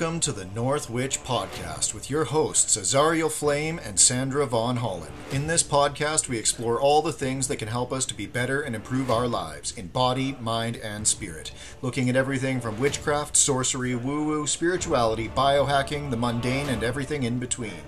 Welcome to the North Witch Podcast with your hosts, Azariel Flame and Sandra Von Holland. In this podcast, we explore all the things that can help us to be better and improve our lives in body, mind, and spirit. Looking at everything from witchcraft, sorcery, woo woo, spirituality, biohacking, the mundane, and everything in between.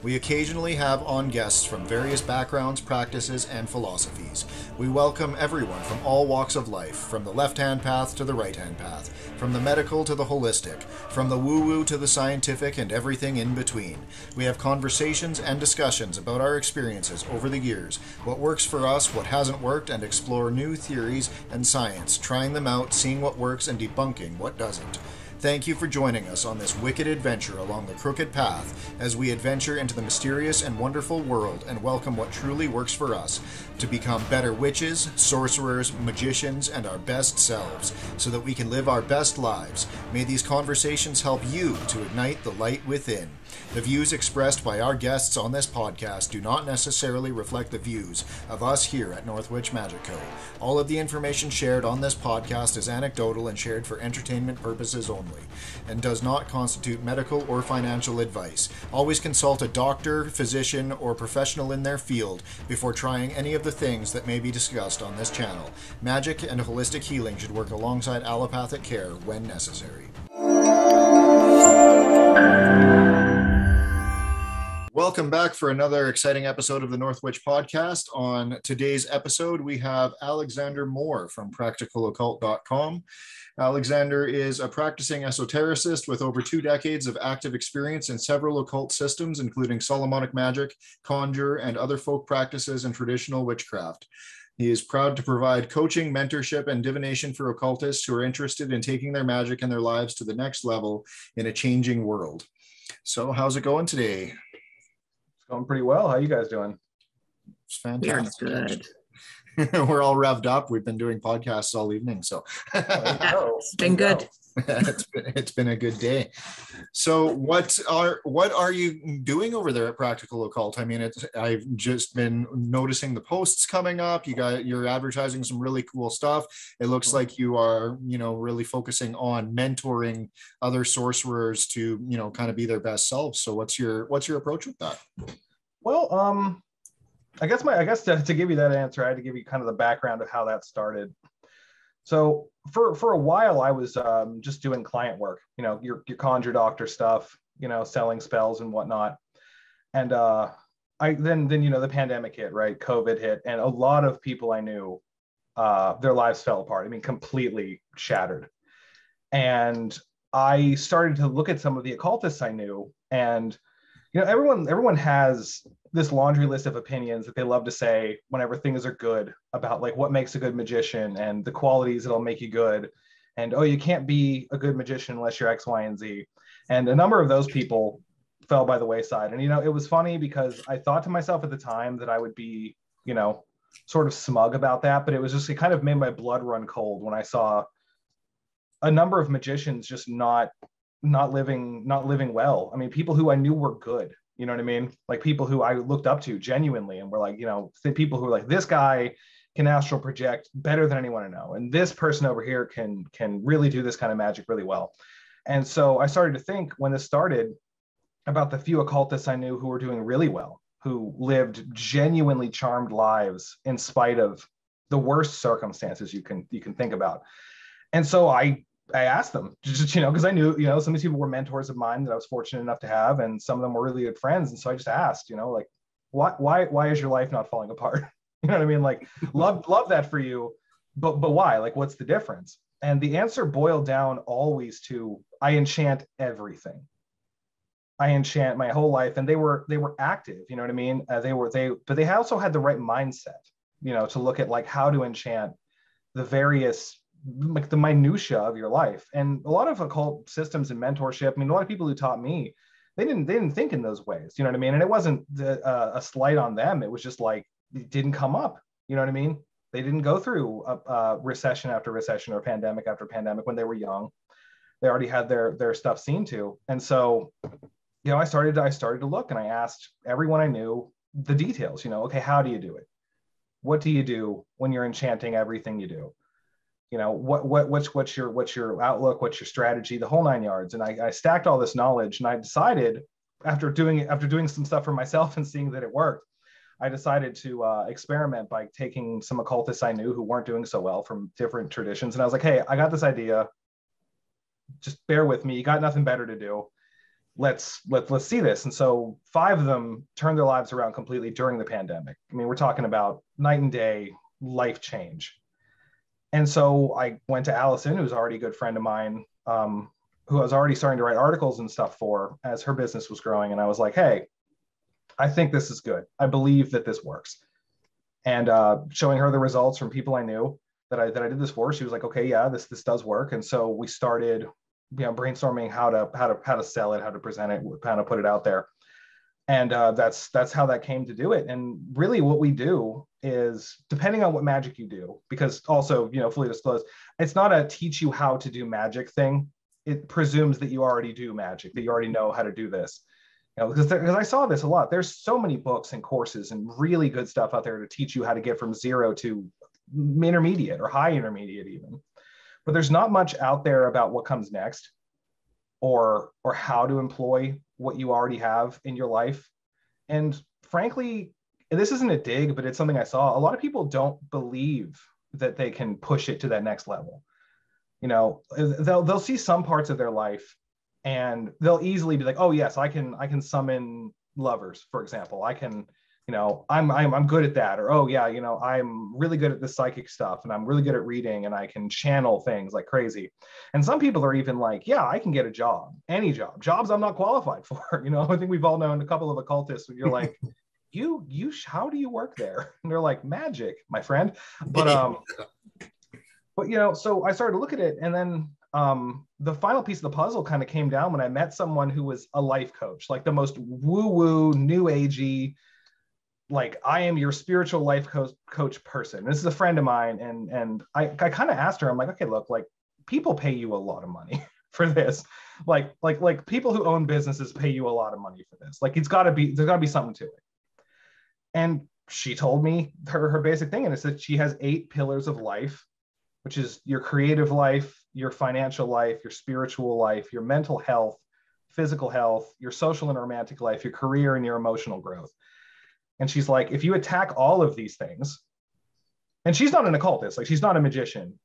We occasionally have on guests from various backgrounds, practices, and philosophies. We welcome everyone from all walks of life, from the left hand path to the right hand path, from the medical to the holistic, from the woo woo to the scientific, and everything in between. We have conversations and discussions about our experiences over the years, what works for us, what hasn't worked, and explore new theories and science, trying them out, seeing what works, and debunking what doesn't. Thank you for joining us on this wicked adventure along the crooked path as we adventure into the mysterious and wonderful world and welcome what truly works for us to become better witches, sorcerers, magicians, and our best selves so that we can live our best lives. May these conversations help you to ignite the light within. The views expressed by our guests on this podcast do not necessarily reflect the views of us here at North Witch Magick Co. All of the information shared on this podcast is anecdotal and shared for entertainment purposes only, and does not constitute medical or financial advice. Always consult a doctor, physician, or professional in their field before trying any of the things that may be discussed on this channel. Magic and holistic healing should work alongside allopathic care when necessary. Welcome back for another exciting episode of the North Witch podcast. On today's episode, we have Alexander Moor from practicaloccult.com. Alexander is a practicing esotericist with over two decades of active experience in several occult systems, including Solomonic magic, conjure, and other folk practices and traditional witchcraft. He is proud to provide coaching, mentorship, and divination for occultists who are interested in taking their magic and their lives to the next level in a changing world. So, how's it going today? Going pretty well. How you guys doing? It's fantastic. good. We're all revved up. We've been doing podcasts all evening, so it's been good. It's been it's been a good day. So what are what are you doing over there at Practical Occult? I mean, it's I've just been noticing the posts coming up. You got you're advertising some really cool stuff. It looks like you are, you know, really focusing on mentoring other sorcerers to, you know, kind of be their best selves. So what's your what's your approach with that? Well, um I guess my I guess to, to give you that answer, I had to give you kind of the background of how that started. So for for a while, I was um, just doing client work. You know, your your conjure doctor stuff. You know, selling spells and whatnot. And uh, I then then you know the pandemic hit, right? COVID hit, and a lot of people I knew, uh, their lives fell apart. I mean, completely shattered. And I started to look at some of the occultists I knew, and you know, everyone everyone has this laundry list of opinions that they love to say whenever things are good about like what makes a good magician and the qualities that'll make you good. And oh you can't be a good magician unless you're x y and z. And a number of those people fell by the wayside. And you know it was funny because i thought to myself at the time that i would be you know sort of smug about that but it was just it kind of made my blood run cold when i saw a number of magicians just not not living not living well i mean people who i knew were good you know what I mean? Like people who I looked up to genuinely and were like, you know, people who were like, this guy can astral project better than anyone I know. And this person over here can can really do this kind of magic really well. And so I started to think when this started about the few occultists I knew who were doing really well, who lived genuinely charmed lives in spite of the worst circumstances you can you can think about. And so I I asked them just, you know, because I knew, you know, some of these people were mentors of mine that I was fortunate enough to have, and some of them were really good friends. And so I just asked, you know, like, why, why, why is your life not falling apart? you know what I mean? Like, love, love that for you, but, but why? Like, what's the difference? And the answer boiled down always to I enchant everything. I enchant my whole life, and they were they were active. You know what I mean? Uh, they were they, but they also had the right mindset. You know, to look at like how to enchant the various like the minutia of your life. And a lot of occult systems and mentorship. I mean, a lot of people who taught me, they didn't they didn't think in those ways. You know what I mean? And it wasn't uh, a slight on them. It was just like it didn't come up. You know what I mean? They didn't go through a, a recession after recession or pandemic after pandemic when they were young. They already had their their stuff seen to. And so, you know, I started I started to look and I asked everyone I knew the details. You know, okay, how do you do it? What do you do when you're enchanting everything you do? You know what what what's what's your what's your outlook? What's your strategy? The whole nine yards. And I, I stacked all this knowledge and i decided after doing after doing some stuff for myself and seeing that it worked i decided to uh, experiment by taking some occultists i knew who weren't doing so well from different traditions. And i was like hey i got this idea. Just bear with me. You got nothing better to do. Let's let's let's see this. And so five of them turned their lives around completely during the pandemic. I mean we're talking about night and day life change and so I went to Alison, who's already a good friend of mine, um, who I was already starting to write articles and stuff for as her business was growing. And I was like, hey, I think this is good. I believe that this works. And uh, showing her the results from people I knew that I that I did this for, she was like, okay, yeah, this this does work. And so we started, you know, brainstorming how to how to how to sell it, how to present it, how to put it out there and uh, that's that's how that came to do it. And really what we do is depending on what magic you do because also you know fully disclosed it's not a teach you how to do magic thing. It presumes that you already do magic that you already know how to do this. You know because because i saw this a lot. There's so many books and courses and really good stuff out there to teach you how to get from zero to intermediate or high intermediate even. But there's not much out there about what comes next or or how to employ what you already have in your life. And frankly this isn't a dig but it's something i saw. A lot of people don't believe that they can push it to that next level. You know they'll they'll see some parts of their life and they'll easily be like oh yes i can i can summon lovers for example. I can you know I'm, I'm i'm good at that or oh yeah you know i'm really good at the psychic stuff and i'm really good at reading and i can channel things like crazy. And some people are even like yeah i can get a job any job jobs i'm not qualified for you know? I think we've all known a couple of occultists you're like you you how do you work there? And they're like magic my friend. But um but you know so i started to look at it and then um, the final piece of the puzzle kind of came down when I met someone who was a life coach, like the most woo woo, new agey, like I am your spiritual life coach coach person. This is a friend of mine, and and I, I kind of asked her, I'm like, okay, look, like people pay you a lot of money for this. Like, like, like people who own businesses pay you a lot of money for this. Like it's gotta be, there's gotta be something to it. And she told me her, her basic thing, and it's that she has eight pillars of life, which is your creative life, your financial life, your spiritual life, your mental health, physical health, your social and romantic life, your career, and your emotional growth and she's like, if you attack all of these things, and she's not an occultist, like she's not a magician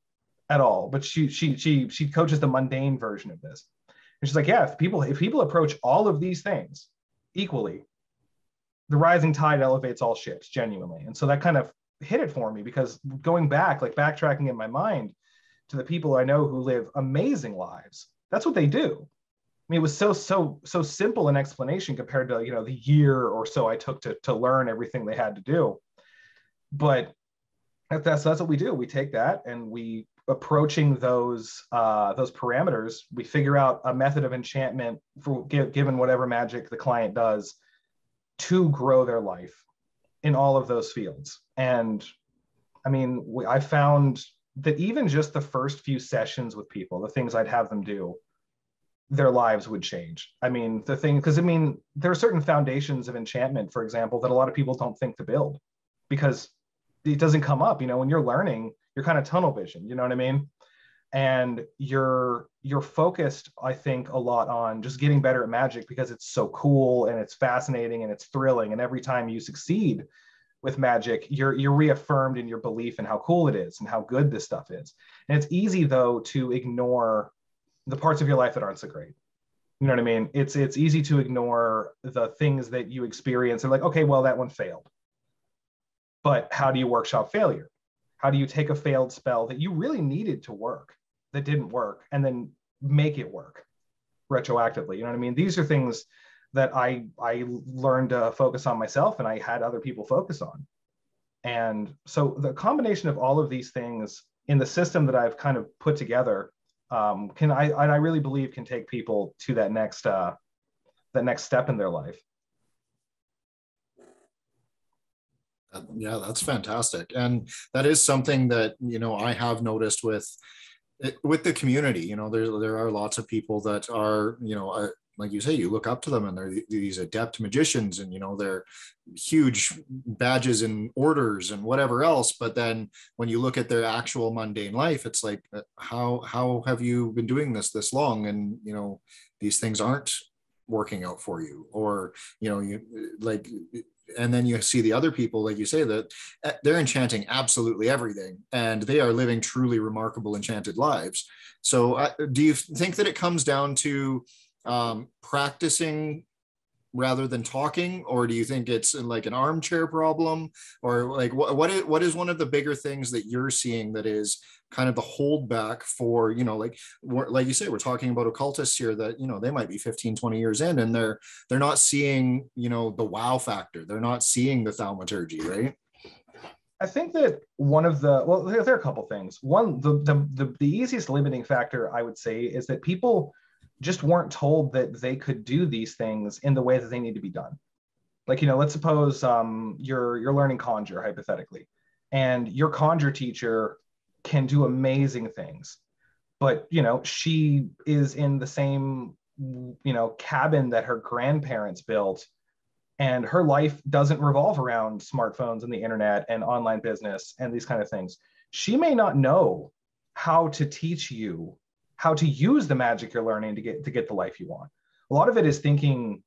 at all, but she she she she coaches the mundane version of this. And she's like, yeah, if people if people approach all of these things equally, the rising tide elevates all ships genuinely. And so that kind of hit it for me because going back, like backtracking in my mind to the people I know who live amazing lives, that's what they do. I mean, it was so so so simple an explanation compared to you know the year or so I took to to learn everything they had to do. But that's that's what we do. We take that and we approaching those uh, those parameters. We figure out a method of enchantment for given whatever magic the client does to grow their life in all of those fields. And I mean, I found that even just the first few sessions with people, the things I'd have them do their lives would change. I mean, the thing, because I mean, there are certain foundations of enchantment, for example, that a lot of people don't think to build because it doesn't come up. You know, when you're learning, you're kind of tunnel vision. You know what I mean? And you're you're focused, I think, a lot on just getting better at magic because it's so cool and it's fascinating and it's thrilling. And every time you succeed with magic, you're you're reaffirmed in your belief in how cool it is and how good this stuff is. And it's easy though to ignore the parts of your life that aren't so great. You know what i mean? It's it's easy to ignore the things that you experience. And like okay well that one failed. But how do you workshop failure? How do you take a failed spell that you really needed to work that didn't work and then make it work retroactively? You know what i mean? These are things that i i learned to focus on myself and i had other people focus on. And so the combination of all of these things in the system that i've kind of put together um, can I I really believe can take people to that next uh, that next step in their life. Yeah, that's fantastic, and that is something that you know I have noticed with with the community. You know, there there are lots of people that are you know uh, like you say, you look up to them and they're these adept magicians and, you know, they're huge badges and orders and whatever else. But then when you look at their actual mundane life, it's like, uh, how, how have you been doing this this long? And, you know, these things aren't working out for you or, you know, you like, and then you see the other people like you say that uh, they're enchanting absolutely everything and they are living truly remarkable enchanted lives so uh, do you think that it comes down to um, practicing rather than talking? Or do you think it's like an armchair problem? Or like what what is, what is one of the bigger things that you're seeing that is kind of the holdback for you know like like you say we're talking about occultists here that you know they might be 15 20 years in and they're they're not seeing you know the wow factor. They're not seeing the thaumaturgy right? I think that one of the well, there, there are a couple things. One, the, the the the easiest limiting factor I would say is that people just weren't told that they could do these things in the way that they need to be done. Like, you know, let's suppose um, you're you're learning conjure hypothetically, and your conjure teacher can do amazing things, but you know, she is in the same you know cabin that her grandparents built and her life doesn't revolve around smartphones and the internet and online business and these kind of things she may not know how to teach you how to use the magic you're learning to get to get the life you want. A lot of it is thinking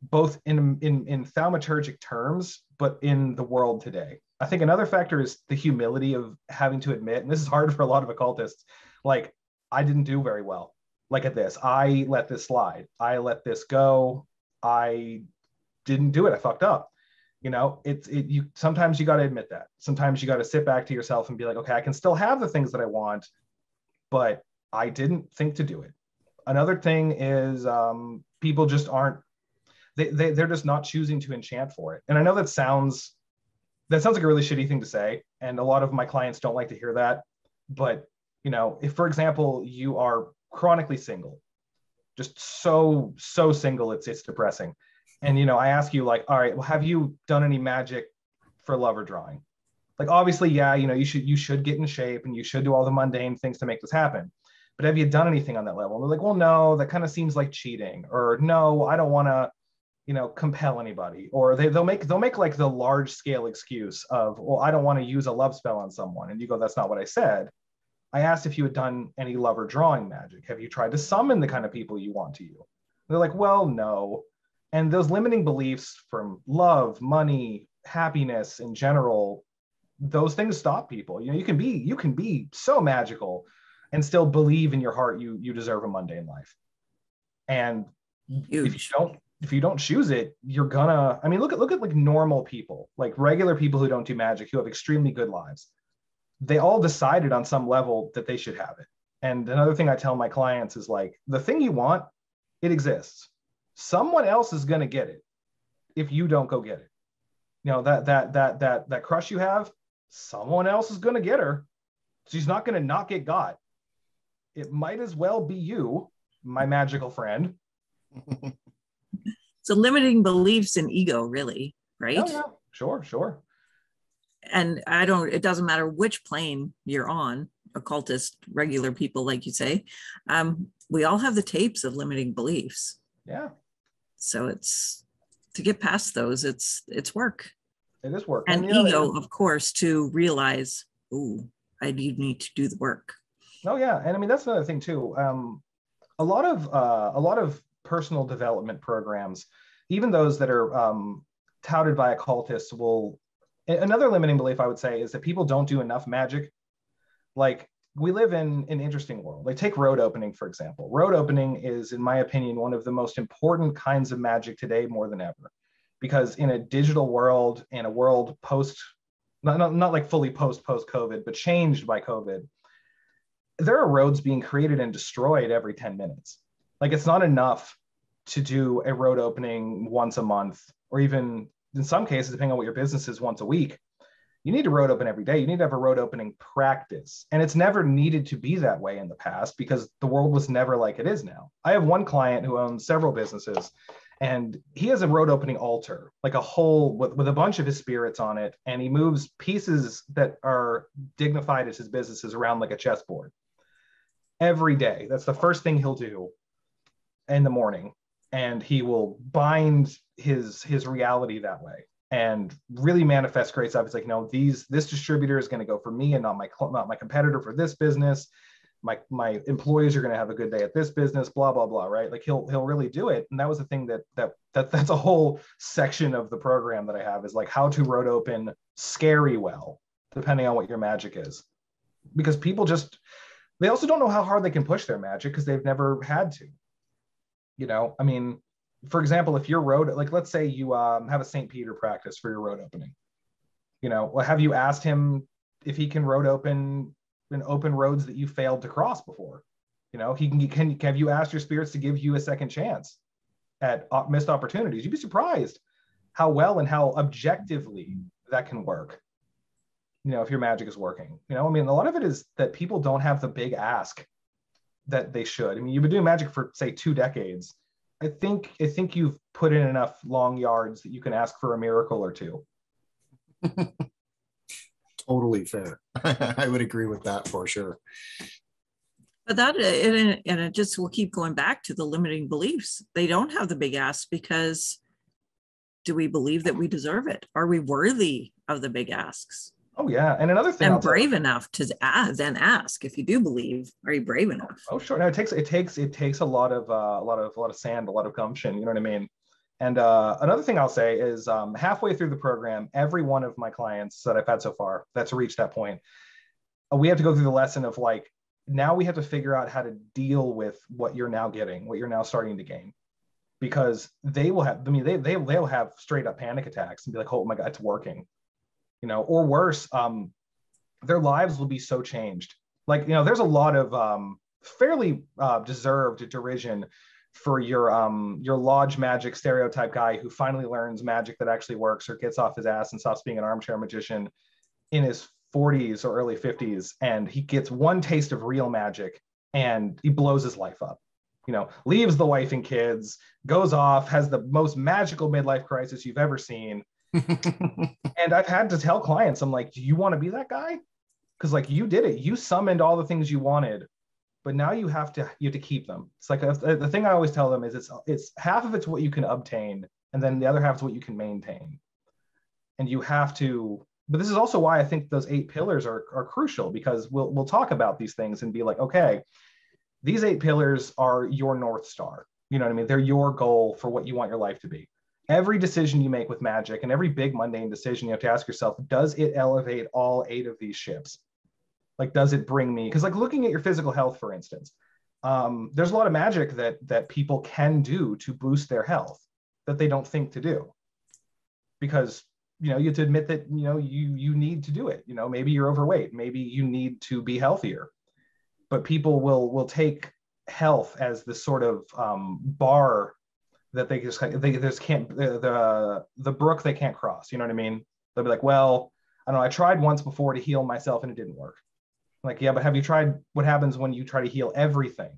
both in in in thaumaturgic terms, but in the world today. I think another factor is the humility of having to admit, and this is hard for a lot of occultists, like I didn't do very well. Like at this, I let this slide. I let this go. I didn't do it. I fucked up. You know, it's it you sometimes you got to admit that. Sometimes you got to sit back to yourself and be like, okay, I can still have the things that I want, but I didn't think to do it. Another thing is um, people just aren't they, they they're just not choosing to enchant for it. And I know that sounds that sounds like a really shitty thing to say, and a lot of my clients don't like to hear that. But you know, if for example you are chronically single, just so so single, it's it's depressing. And you know, I ask you like, all right, well, have you done any magic for love or drawing? Like obviously, yeah, you know, you should you should get in shape and you should do all the mundane things to make this happen but have you done anything on that level? And they're like, well, no, that kind of seems like cheating, or no, I don't want to, you know, compel anybody, or they, they'll make they'll make like the large scale excuse of, well, I don't want to use a love spell on someone, and you go, that's not what I said. I asked if you had done any love or drawing magic. Have you tried to summon the kind of people you want to you? they're like, well, no. And those limiting beliefs from love, money, happiness in general, those things stop people. You know, you can be you can be so magical and still believe in your heart you you deserve a mundane life. And Huge. if you don't if you don't choose it, you're gonna. I mean, look at look at like normal people, like regular people who don't do magic, who have extremely good lives. They all decided on some level that they should have it. And another thing I tell my clients is like, the thing you want, it exists. Someone else is gonna get it if you don't go get it. You know that that that that that crush you have, someone else is gonna get her. She's not gonna not get got it might as well be you, my magical friend. so limiting beliefs and ego, really, right? Oh, yeah. Sure, sure. And I don't, it doesn't matter which plane you're on, occultist, regular people, like you say. Um, we all have the tapes of limiting beliefs. Yeah. So it's to get past those, it's it's work. It is work. And, and ego, know, of course, to realize, oh, I do need to do the work. Oh yeah, and I mean that's another thing too. Um, a lot of uh, a lot of personal development programs, even those that are um, touted by occultists, will. Another limiting belief I would say is that people don't do enough magic. Like we live in an interesting world. Like take road opening for example. Road opening is, in my opinion, one of the most important kinds of magic today more than ever, because in a digital world, in a world post, not, not, not like fully post post COVID, but changed by COVID there are roads being created and destroyed every 10 minutes. Like it's not enough to do a road opening once a month, or even in some cases, depending on what your business is, once a week. You need to road open every day. You need to have a road opening practice. And it's never needed to be that way in the past because the world was never like it is now. I have one client who owns several businesses and he has a road opening altar, like a whole with, with a bunch of his spirits on it. And he moves pieces that are dignified as his businesses around like a chessboard every day. That's the first thing he'll do in the morning. and he will bind his his reality that way and really manifest great stuff. It's like, no, these this distributor is going to go for me and not my not my competitor for this business. My my employees are going to have a good day at this business. Blah blah blah. Right? Like he'll he'll really do it. And that was the thing that that that that's a whole section of the program that I have is like how to road open scary well, depending on what your magic is, because people just they also don't know how hard they can push their magic because they've never had to. You know, I mean, for example, if your road, like let's say you um, have a St. Peter practice for your road opening, you know, well, have you asked him if he can road open and open roads that you failed to cross before? You know, he can, can have you asked your spirits to give you a second chance at missed opportunities? You'd be surprised how well and how objectively that can work. You know, if your magic is working, you know, I mean, a lot of it is that people don't have the big ask that they should. I mean, you've been doing magic for say two decades I think I think you've put in enough long yards that you can ask for a miracle or two. totally fair. I would agree with that for sure. But that and it just will keep going back to the limiting beliefs. They don't have the big ask because do we believe that we deserve it? Are we worthy of the big asks? Oh yeah, and another thing, and brave enough to ask, then ask if you do believe. Are you brave enough? Oh sure. No, it takes it takes it takes a lot of uh, a lot of a lot of sand, a lot of gumption. You know what I mean? And uh, another thing I'll say is um, halfway through the program, every one of my clients that I've had so far that's reached that point, uh, we have to go through the lesson of like now we have to figure out how to deal with what you're now getting, what you're now starting to gain because they will have i mean they, they they'll have straight up panic attacks and be like oh my god it's working you know, or worse, um, their lives will be so changed. Like, you know, there's a lot of um, fairly uh, deserved derision for your um, your lodge magic stereotype guy who finally learns magic that actually works or gets off his ass and stops being an armchair magician in his 40s or early 50s, and he gets one taste of real magic and he blows his life up you know, leaves the wife and kids, goes off, has the most magical midlife crisis you've ever seen, and I've had to tell clients, I'm like, do you want to be that guy? Because like you did it, you summoned all the things you wanted, but now you have to you have to keep them. It's like uh, a, the thing I always tell them is it's it's half of it's what you can obtain, and then the other half is what you can maintain. And you have to. But this is also why I think those eight pillars are are crucial because we'll we'll talk about these things and be like, okay, these eight pillars are your north star. You know what I mean? They're your goal for what you want your life to be every decision you make with magic and every big mundane decision you have to ask yourself does it elevate all eight of these ships? Like does it bring me because like looking at your physical health for instance um, there's a lot of magic that that people can do to boost their health that they don't think to do. Because you know you have to admit that you know you you need to do it. You know maybe you're overweight maybe you need to be healthier. But people will will take health as the sort of um, bar that they just they just can't the, the the brook they can't cross. You know what I mean? They'll be like, well, I don't know. I tried once before to heal myself and it didn't work. Like, yeah, but have you tried what happens when you try to heal everything?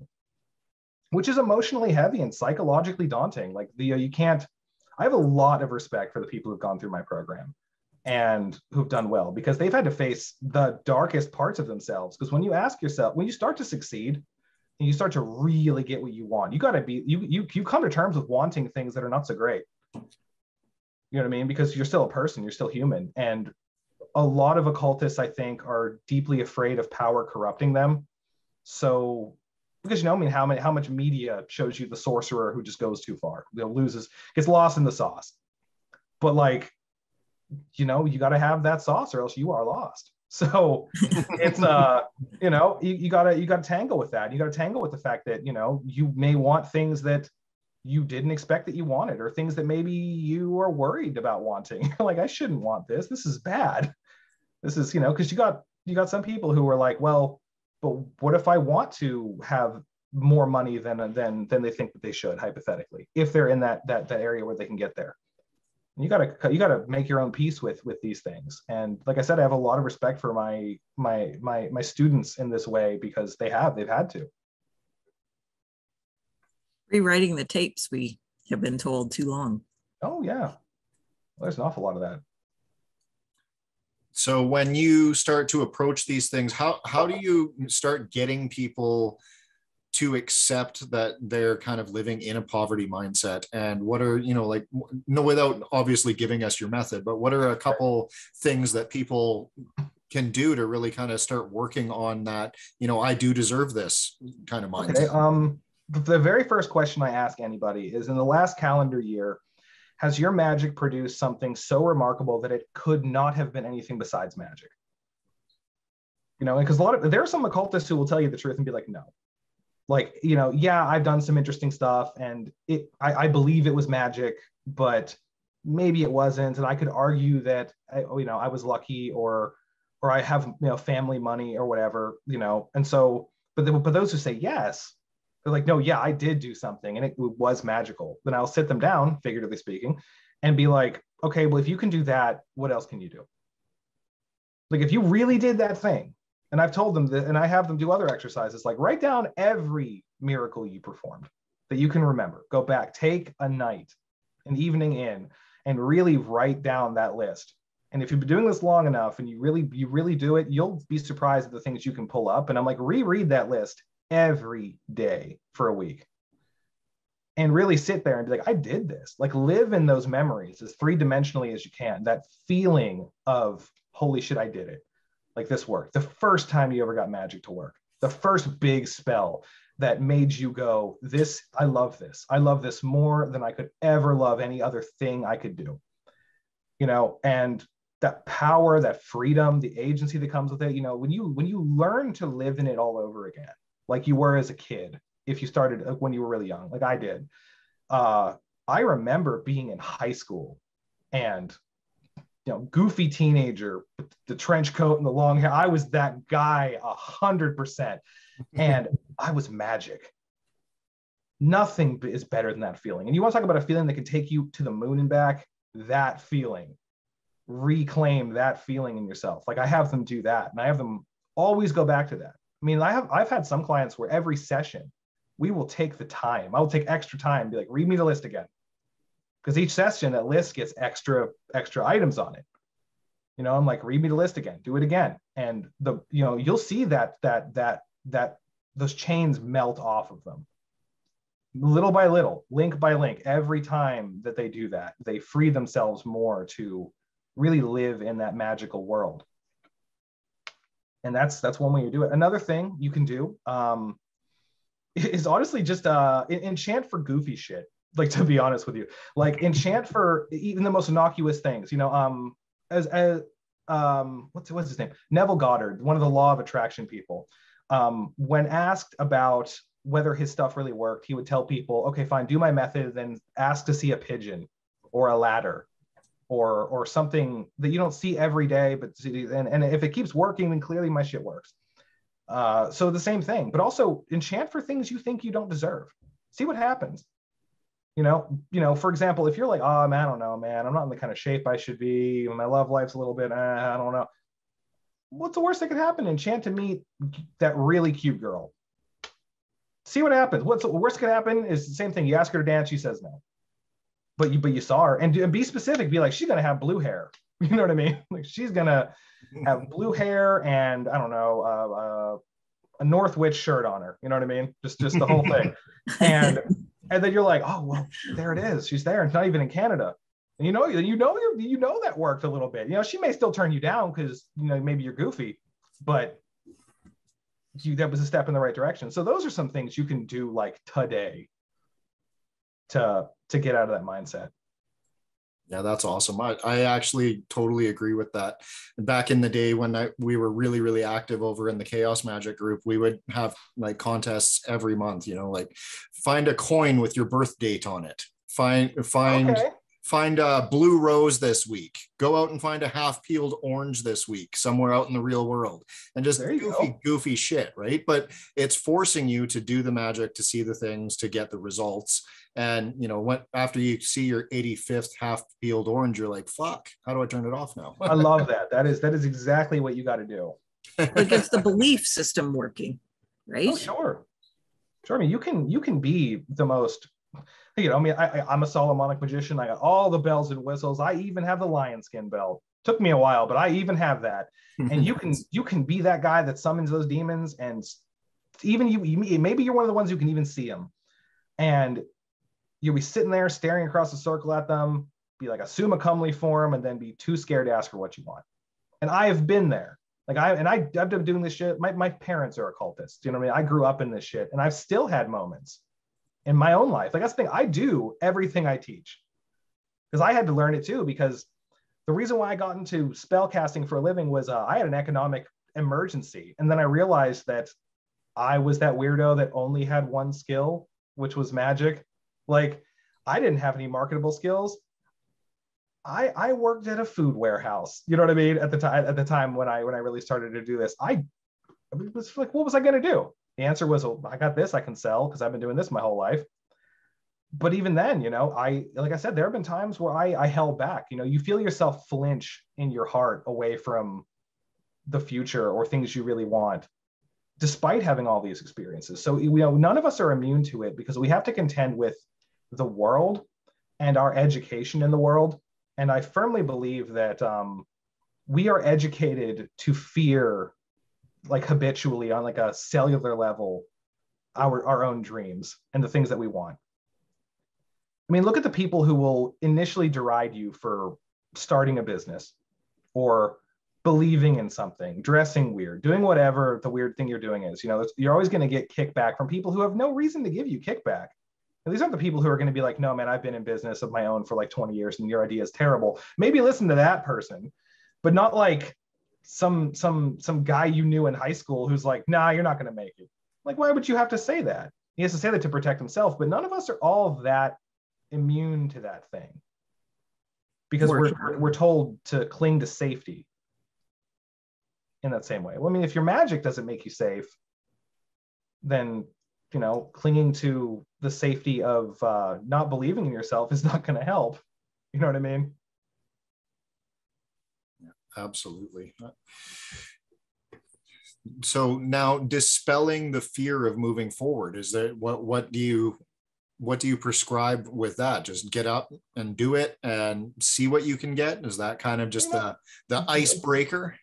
Which is emotionally heavy and psychologically daunting. Like the you can't. I have a lot of respect for the people who've gone through my program and who've done well because they've had to face the darkest parts of themselves. Because when you ask yourself, when you start to succeed, and you start to really get what you want. You got to be you you you come to terms with wanting things that are not so great. You know what I mean? Because you're still a person, you're still human, and a lot of occultists, I think, are deeply afraid of power corrupting them. So, because you know, I mean, how many how much media shows you the sorcerer who just goes too far, you know, loses, gets lost in the sauce. But like, you know, you got to have that sauce, or else you are lost. So it's uh, you know, you, you gotta you gotta tangle with that. You gotta tangle with the fact that you know you may want things that you didn't expect that you wanted, or things that maybe you are worried about wanting. like I shouldn't want this. This is bad. This is you know because you got you got some people who are like, well, but what if I want to have more money than than than they think that they should hypothetically if they're in that that that area where they can get there you gotta you gotta make your own peace with with these things. And like i said i have a lot of respect for my my my my students in this way because they have they've had to. Rewriting the tapes we have been told too long. Oh yeah. Well, there's an awful lot of that. So when you start to approach these things how how do you start getting people to accept that they're kind of living in a poverty mindset? And what are you know like no without obviously giving us your method but what are a couple things that people can do to really kind of start working on that you know i do deserve this kind of mindset? okay, um the very first question i ask anybody is in the last calendar year has your magic produced something so remarkable that it could not have been anything besides magic? You know because a lot of there are some occultists who will tell you the truth and be like no like you know yeah i've done some interesting stuff and it I, I, believe it was magic but maybe it wasn't. And i could argue that I, you know i was lucky or or i have you know family money or whatever you know? And so but the, but those who say yes they're like no yeah i did do something and it was magical. Then i'll sit them down figuratively speaking and be like okay well if you can do that what else can you do? Like if you really did that thing and I've told them that, and I have them do other exercises like write down every miracle you performed that you can remember. Go back, take a night, an evening in, and really write down that list. And if you've been doing this long enough and you really you really do it, you'll be surprised at the things you can pull up. And I'm like, reread that list every day for a week. And really sit there and be like, I did this. Like live in those memories as three-dimensionally as you can. That feeling of holy shit, I did it like this worked. The first time you ever got magic to work, the first big spell that made you go, This, I love this. I love this more than I could ever love any other thing I could do. You know, and that power, that freedom, the agency that comes with it, you know, when you when you learn to live in it all over again, like you were as a kid, if you started when you were really young, like I did. Uh, I remember being in high school and you know, goofy teenager the trench coat and the long hair. I was that guy a hundred percent. And I was magic. Nothing is better than that feeling. And you want to talk about a feeling that can take you to the moon and back? That feeling. Reclaim that feeling in yourself. Like I have them do that. And I have them always go back to that. I mean, I have I've had some clients where every session we will take the time. I will take extra time, be like, read me the list again because each session that list gets extra extra items on it. You know i'm like read me the list again do it again. And the you know you'll see that that that that those chains melt off of them. Little by little link by link every time that they do that they free themselves more to really live in that magical world. And that's that's one way you do it. Another thing you can do um, is honestly just uh enchant for goofy shit like to be honest with you like enchant for even the most innocuous things you know um as as um what's what's his name? Neville goddard one of the law of attraction people. Um when asked about whether his stuff really worked he would tell people okay fine do my method then ask to see a pigeon or a ladder or or something that you don't see every day but and, and if it keeps working then clearly my shit works. Uh, so the same thing but also enchant for things you think you don't deserve. See what happens you know, you know, for example, if you're like, oh man, I don't know, man, I'm not in the kind of shape I should be. My love life's a little bit, eh, I don't know. What's the worst that could happen? Enchant to meet that really cute girl. See what happens. What's the worst could happen is the same thing. You ask her to dance, she says no. But you, but you saw her, and, and be specific. Be like, she's gonna have blue hair. You know what I mean? Like she's gonna have blue hair and I don't know, uh, uh, a North Witch shirt on her. You know what I mean? Just just the whole thing. And and then you're like, oh well, there it is. She's there. It's not even in Canada. And you know, you know, you know that worked a little bit. You know, she may still turn you down because you know maybe you're goofy, but you that was a step in the right direction. So those are some things you can do like today to to get out of that mindset. Yeah, that's awesome. I, I actually totally agree with that. Back in the day when I, we were really, really active over in the Chaos Magic group, we would have like contests every month, you know, like find a coin with your birth date on it. Find, find, okay. find a blue rose this week. Go out and find a half peeled orange this week somewhere out in the real world and just goofy, go. goofy shit. Right. But it's forcing you to do the magic, to see the things, to get the results and you know, when after you see your 85th half peeled orange, you're like, fuck, how do I turn it off now? I love that. That is that is exactly what you got to do. it gets the belief system working, right? Oh, sure. Sure. I mean, you can you can be the most you know, I mean, I, I'm a Solomonic magician. I got all the bells and whistles. I even have the lion skin belt. Took me a while, but I even have that. and you can you can be that guy that summons those demons and even you, you maybe you're one of the ones who can even see them and you'll be sitting there staring across the circle at them be like assume a comely form and then be too scared to ask her what you want. And i have been there. Like i and I, i've been doing this shit. My, my parents are occultists. You know what i mean? I grew up in this shit and i've still had moments in my own life. Like that's the thing. I do everything i teach because i had to learn it too because the reason why i got into spell casting for a living was uh, i had an economic emergency and then i realized that I was that weirdo that only had one skill, which was magic. Like I didn't have any marketable skills. I I worked at a food warehouse. You know what I mean? At the time at the time when I when I really started to do this, I, was like, what was I going to do? The answer was, I got this I can sell because I've been doing this my whole life. But even then, you know, I like I said, there have been times where I I held back. You know, you feel yourself flinch in your heart away from the future or things you really want despite having all these experiences. So you know, none of us are immune to it because we have to contend with the world and our education in the world. And I firmly believe that um, we are educated to fear, like habitually on like a cellular level, our our own dreams and the things that we want. I mean, look at the people who will initially deride you for starting a business or believing in something, dressing weird, doing whatever the weird thing you're doing is. You know, you're always going to get kickback from people who have no reason to give you kickback. These aren't the people who are going to be like, no, man, I've been in business of my own for like 20 years and your idea is terrible. Maybe listen to that person, but not like some some some guy you knew in high school who's like, nah, you're not going to make it. Like, why would you have to say that? He has to say that to protect himself, but none of us are all that immune to that thing because we're, we're told to cling to safety in that same way. Well, I mean, if your magic doesn't make you safe, then you know, clinging to the safety of uh, not believing in yourself is not going to help. You know what I mean? Yeah, absolutely. So now, dispelling the fear of moving forward is there what what do you what do you prescribe with that? Just get up and do it and see what you can get. Is that kind of just the the icebreaker?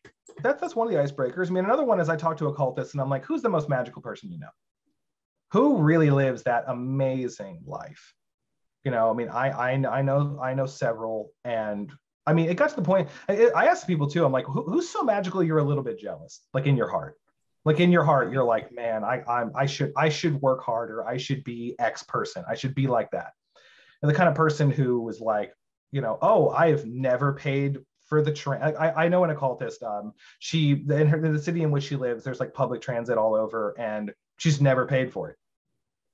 That, that's one of the icebreakers. I mean, another one is I talk to occultists and I'm like, who's the most magical person you know? Who really lives that amazing life? You know, I mean, I I, I know I know several, and I mean, it got to the point. I, I asked people too. I'm like, Who, who's so magical you're a little bit jealous, like in your heart? Like in your heart, you're like, man, I I'm I should I should work harder. I should be X person. I should be like that. And the kind of person who was like, you know, oh, I have never paid for the train. I, I know an occultist. Um, she in, her, in the city in which she lives, there's like public transit all over, and she's never paid for it.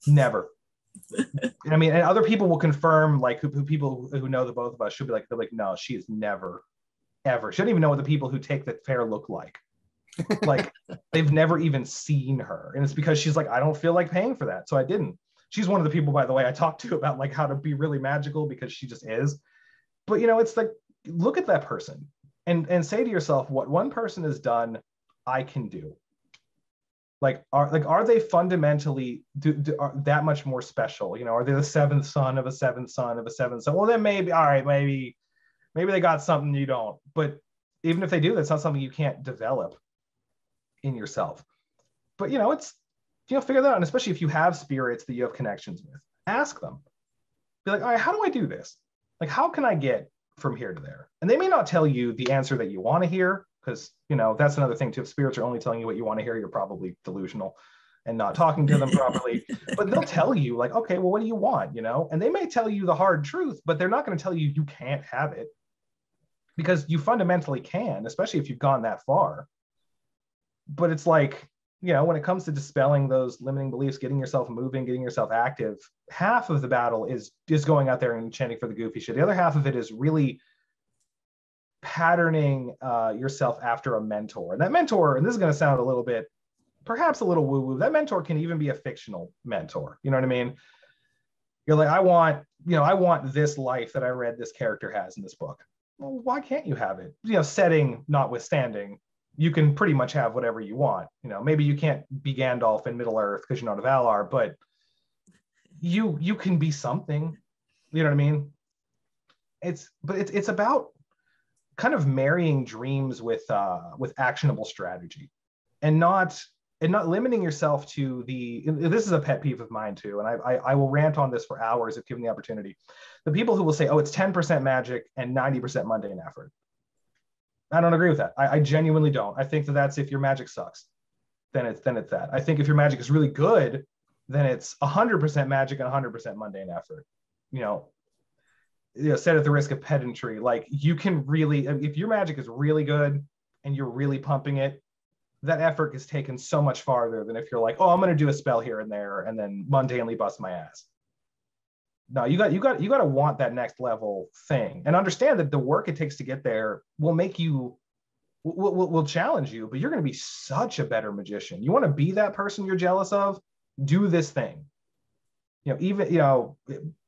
Never. I mean, and other people will confirm, like who, who people who know the both of us should be like, they're like, no, she is never, ever. She doesn't even know what the people who take the fare look like. like they've never even seen her, and it's because she's like, I don't feel like paying for that, so I didn't. She's one of the people, by the way, I talked to about like how to be really magical because she just is. But you know, it's like look at that person and and say to yourself what one person has done i can do like are like are they fundamentally do, do, are that much more special? You know are they the seventh son of a seventh son of a seventh son? Well then maybe all right maybe maybe they got something you don't. But even if they do that's not something you can't develop in yourself. But you know it's you know figure that out. And especially if you have spirits that you have connections with ask them. Be like all right how do i do this? Like how can i get from here to there. And they may not tell you the answer that you want to hear, because you know that's another thing too. If spirits are only telling you what you want to hear, you're probably delusional and not talking to them properly. But they'll tell you, like, okay, well, what do you want? You know, and they may tell you the hard truth, but they're not going to tell you you can't have it because you fundamentally can, especially if you've gone that far. But it's like you know, when it comes to dispelling those limiting beliefs, getting yourself moving, getting yourself active, half of the battle is is going out there and chanting for the goofy shit. The other half of it is really patterning uh, yourself after a mentor. And that mentor, and this is going to sound a little bit, perhaps a little woo woo. That mentor can even be a fictional mentor. You know what I mean? You're like, I want, you know, I want this life that I read this character has in this book. Well, why can't you have it? You know, setting notwithstanding, you can pretty much have whatever you want. You know, maybe you can't be Gandalf in Middle Earth because you're not a Valar, but you you can be something. You know what I mean? It's but it's it's about kind of marrying dreams with uh with actionable strategy and not and not limiting yourself to the this is a pet peeve of mine too and I, I, I will rant on this for hours if given the opportunity. The people who will say oh it's 10% magic and 90% mundane effort. I don't agree with that. I, I genuinely don't. I think that that's if your magic sucks then it's then it's that. I think if your magic is really good then it's 100% magic and 100% mundane effort. You know you know set at the risk of pedantry like you can really if your magic is really good and you're really pumping it that effort is taken so much farther than if you're like, oh, I'm going to do a spell here and there and then mundanely bust my ass. No, you got you got you got to want that next level thing and understand that the work it takes to get there will make you will, will, will challenge you, but you're going to be such a better magician. You want to be that person you're jealous of? Do this thing. You know, even you know,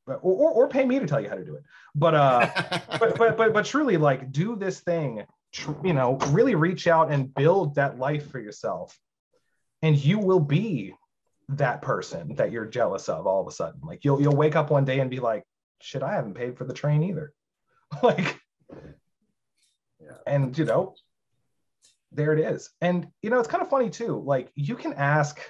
or, or, or pay me to tell you how to do it. But uh, but but but but truly, like, do this thing you know really reach out and build that life for yourself and you will be that person that you're jealous of all of a sudden like you'll you'll wake up one day and be like shit i haven't paid for the train either like yeah. and you know there it is and you know it's kind of funny too like you can ask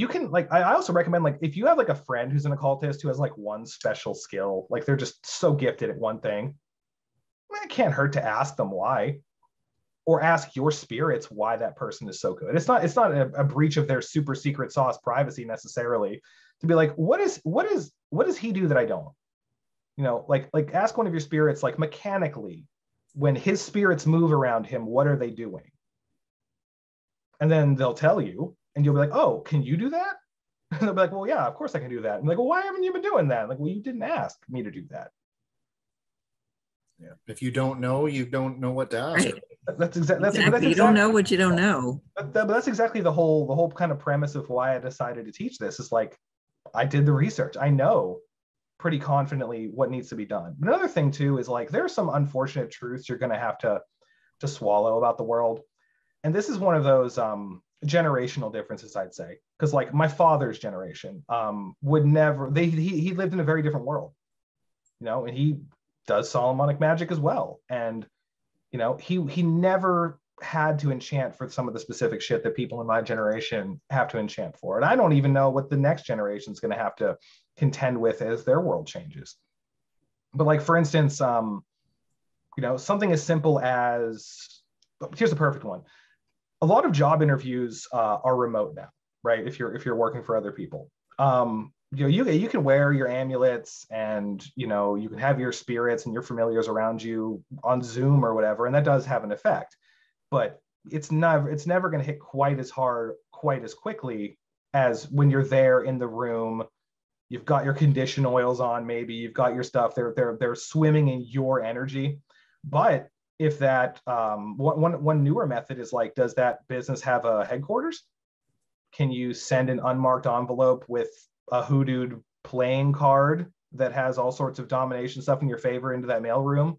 you can like I also recommend like if you have like a friend who's an occultist who has like one special skill like they're just so gifted at one thing eh, it can't hurt to ask them why. Or ask your spirits why that person is so good. It's not it's not a, a, breach of their super secret sauce privacy necessarily to be like what is what is what does he do that i don't? You know like like ask one of your spirits like mechanically when his spirits move around him what are they doing? And then they'll tell you and you'll be like oh can you do that and they'll be like well yeah of course i can do that and like well why haven't you been doing that like well you didn't ask me to do that yeah. If you don't know, you don't know what to ask. Right. That's, exa- that's exactly. That's you don't know what you don't know. But, but that's exactly the whole the whole kind of premise of why I decided to teach this. Is like I did the research. I know pretty confidently what needs to be done. But another thing too is like there are some unfortunate truths you're going to have to to swallow about the world, and this is one of those um, generational differences, I'd say, because like my father's generation um, would never. They he he lived in a very different world, you know, and he does Solomonic magic as well. And you know, he he never had to enchant for some of the specific shit that people in my generation have to enchant for. And I don't even know what the next generation is going to have to contend with as their world changes. But like for instance, um, you know, something as simple as here's a perfect one. A lot of job interviews uh, are remote now, right? If you're if you're working for other people. Um, you know you you can wear your amulets and you know you can have your spirits and your familiars around you on zoom or whatever and that does have an effect. But it's never it's never going to hit quite as hard quite as quickly as when you're there in the room. You've got your condition oils on maybe. You've got your stuff. They're they're they're swimming in your energy. But if that um, one, one, newer method is like does that business have a headquarters can you send an unmarked envelope with a hoodooed playing card that has all sorts of domination stuff in your favor into that mailroom.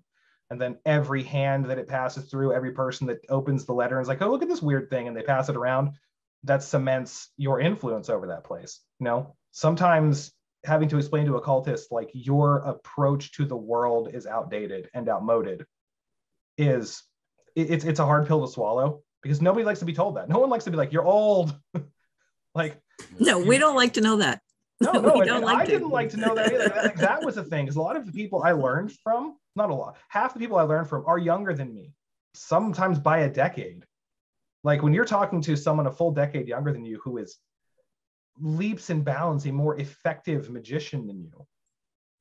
And then every hand that it passes through, every person that opens the letter and is like, oh, look at this weird thing, and they pass it around, that cements your influence over that place. You know, sometimes having to explain to a cultist like your approach to the world is outdated and outmoded is it's it's a hard pill to swallow because nobody likes to be told that. No one likes to be like, you're old. like no, we don't like to know that. No, no, and, and like I to. didn't like to know that either. That, that was the thing, because a lot of the people I learned from, not a lot, half the people I learned from are younger than me, sometimes by a decade. Like when you're talking to someone a full decade younger than you who is leaps and bounds a more effective magician than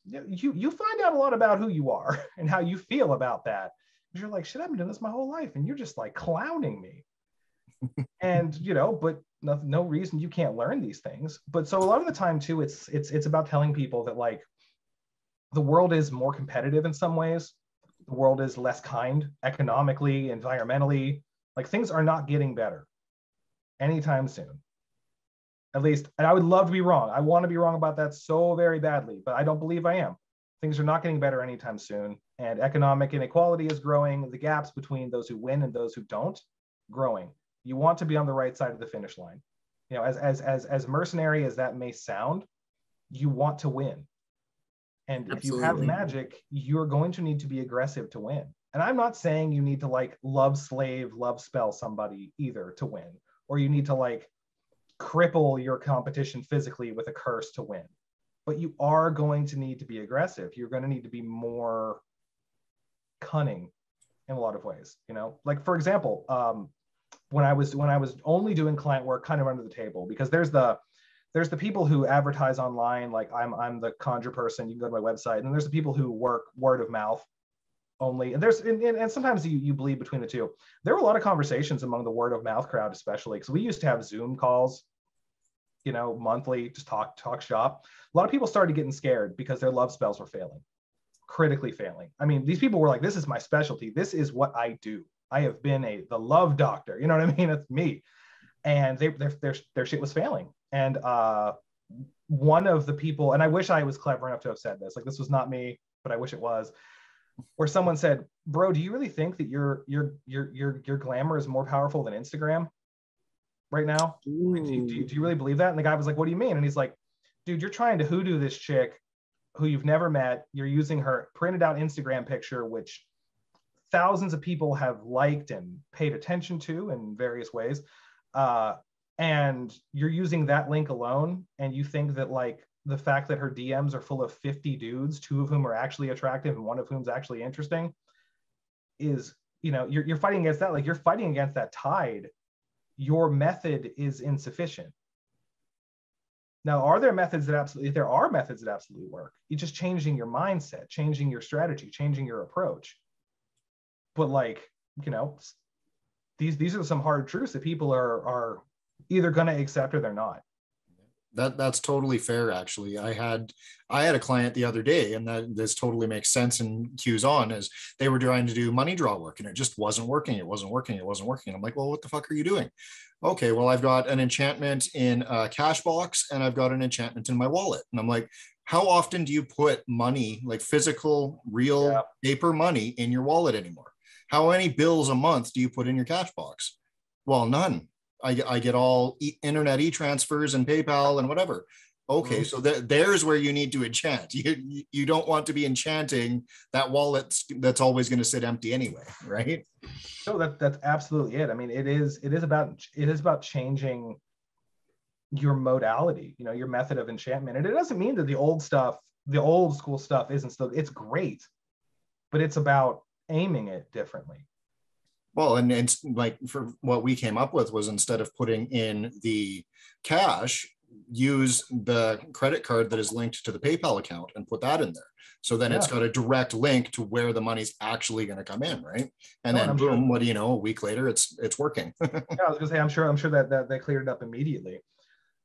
you, you you find out a lot about who you are and how you feel about that. You're like, shit, I've been doing this my whole life, and you're just like clowning me. and you know, but no, no reason you can't learn these things. But so a lot of the time too it's it's it's about telling people that like the world is more competitive in some ways. The world is less kind economically environmentally. Like things are not getting better anytime soon. At least and i would love to be wrong. I want to be wrong about that so very badly but i don't believe i am things are not getting better anytime soon and economic inequality is growing the gaps between those who win and those who don't growing you want to be on the right side of the finish line. You know, as as as as mercenary as that may sound, you want to win. And Absolutely. if you have magic, you're going to need to be aggressive to win. And I'm not saying you need to like love slave, love spell somebody either to win, or you need to like cripple your competition physically with a curse to win. But you are going to need to be aggressive. You're going to need to be more cunning in a lot of ways. You know, like for example, um, when I was when I was only doing client work, kind of under the table, because there's the there's the people who advertise online, like I'm I'm the conjure person. You can go to my website, and there's the people who work word of mouth only. And there's and, and sometimes you you bleed between the two. There were a lot of conversations among the word of mouth crowd, especially because we used to have Zoom calls, you know, monthly, just talk talk shop. A lot of people started getting scared because their love spells were failing, critically failing. I mean, these people were like, "This is my specialty. This is what I do. I have been a the love doctor. You know what I mean? It's me." And they their their, their shit was failing. And uh, one of the people, and I wish I was clever enough to have said this. Like this was not me, but I wish it was where someone said, "Bro, do you really think that your your your your your glamour is more powerful than Instagram right now? Do you, do, you, do you, really believe that?" And the guy was like, "What do you mean?" And he's like, "Dude, you're trying to hoodoo this chick who you've never met. You're using her printed out Instagram picture, which thousands of people have liked and paid attention to in various ways." Uh, and you're using that link alone, and you think that like the fact that her DMs are full of 50 dudes, two of whom are actually attractive and one of whom's actually interesting, is you know you're, you're fighting against that like you're fighting against that tide your method is insufficient. Now are there methods that absolutely there are methods that absolutely work it's just changing your mindset changing your strategy changing your approach. But like you know these these are some hard truths that people are are either going to accept or they're not that that's totally fair actually. I had i had a client the other day and that this totally makes sense and cues on as they were trying to do money draw work and it just wasn't working it wasn't working it wasn't working. I'm like well what the fuck are you doing? Okay well i've got an enchantment in a cash box and i've got an enchantment in my wallet. And i'm like how often do you put money like physical real yeah. paper money in your wallet anymore? How many bills a month do you put in your cash box? Well none I, I get all e- internet e-transfers and PayPal and whatever. Okay, mm-hmm. so th- there's where you need to enchant. You you don't want to be enchanting that wallet that's always going to sit empty anyway, right? So that that's absolutely it. I mean, it is it is about it is about changing your modality, you know, your method of enchantment. And it doesn't mean that the old stuff, the old school stuff isn't still it's great, but it's about aiming it differently. Well, and it's like for what we came up with was instead of putting in the cash, use the credit card that is linked to the PayPal account and put that in there. So then yeah. it's got a direct link to where the money's actually going to come in, right? And no, then and boom, sure. what do you know? A week later, it's it's working. yeah, I was gonna say, I'm sure, I'm sure that that they cleared it up immediately.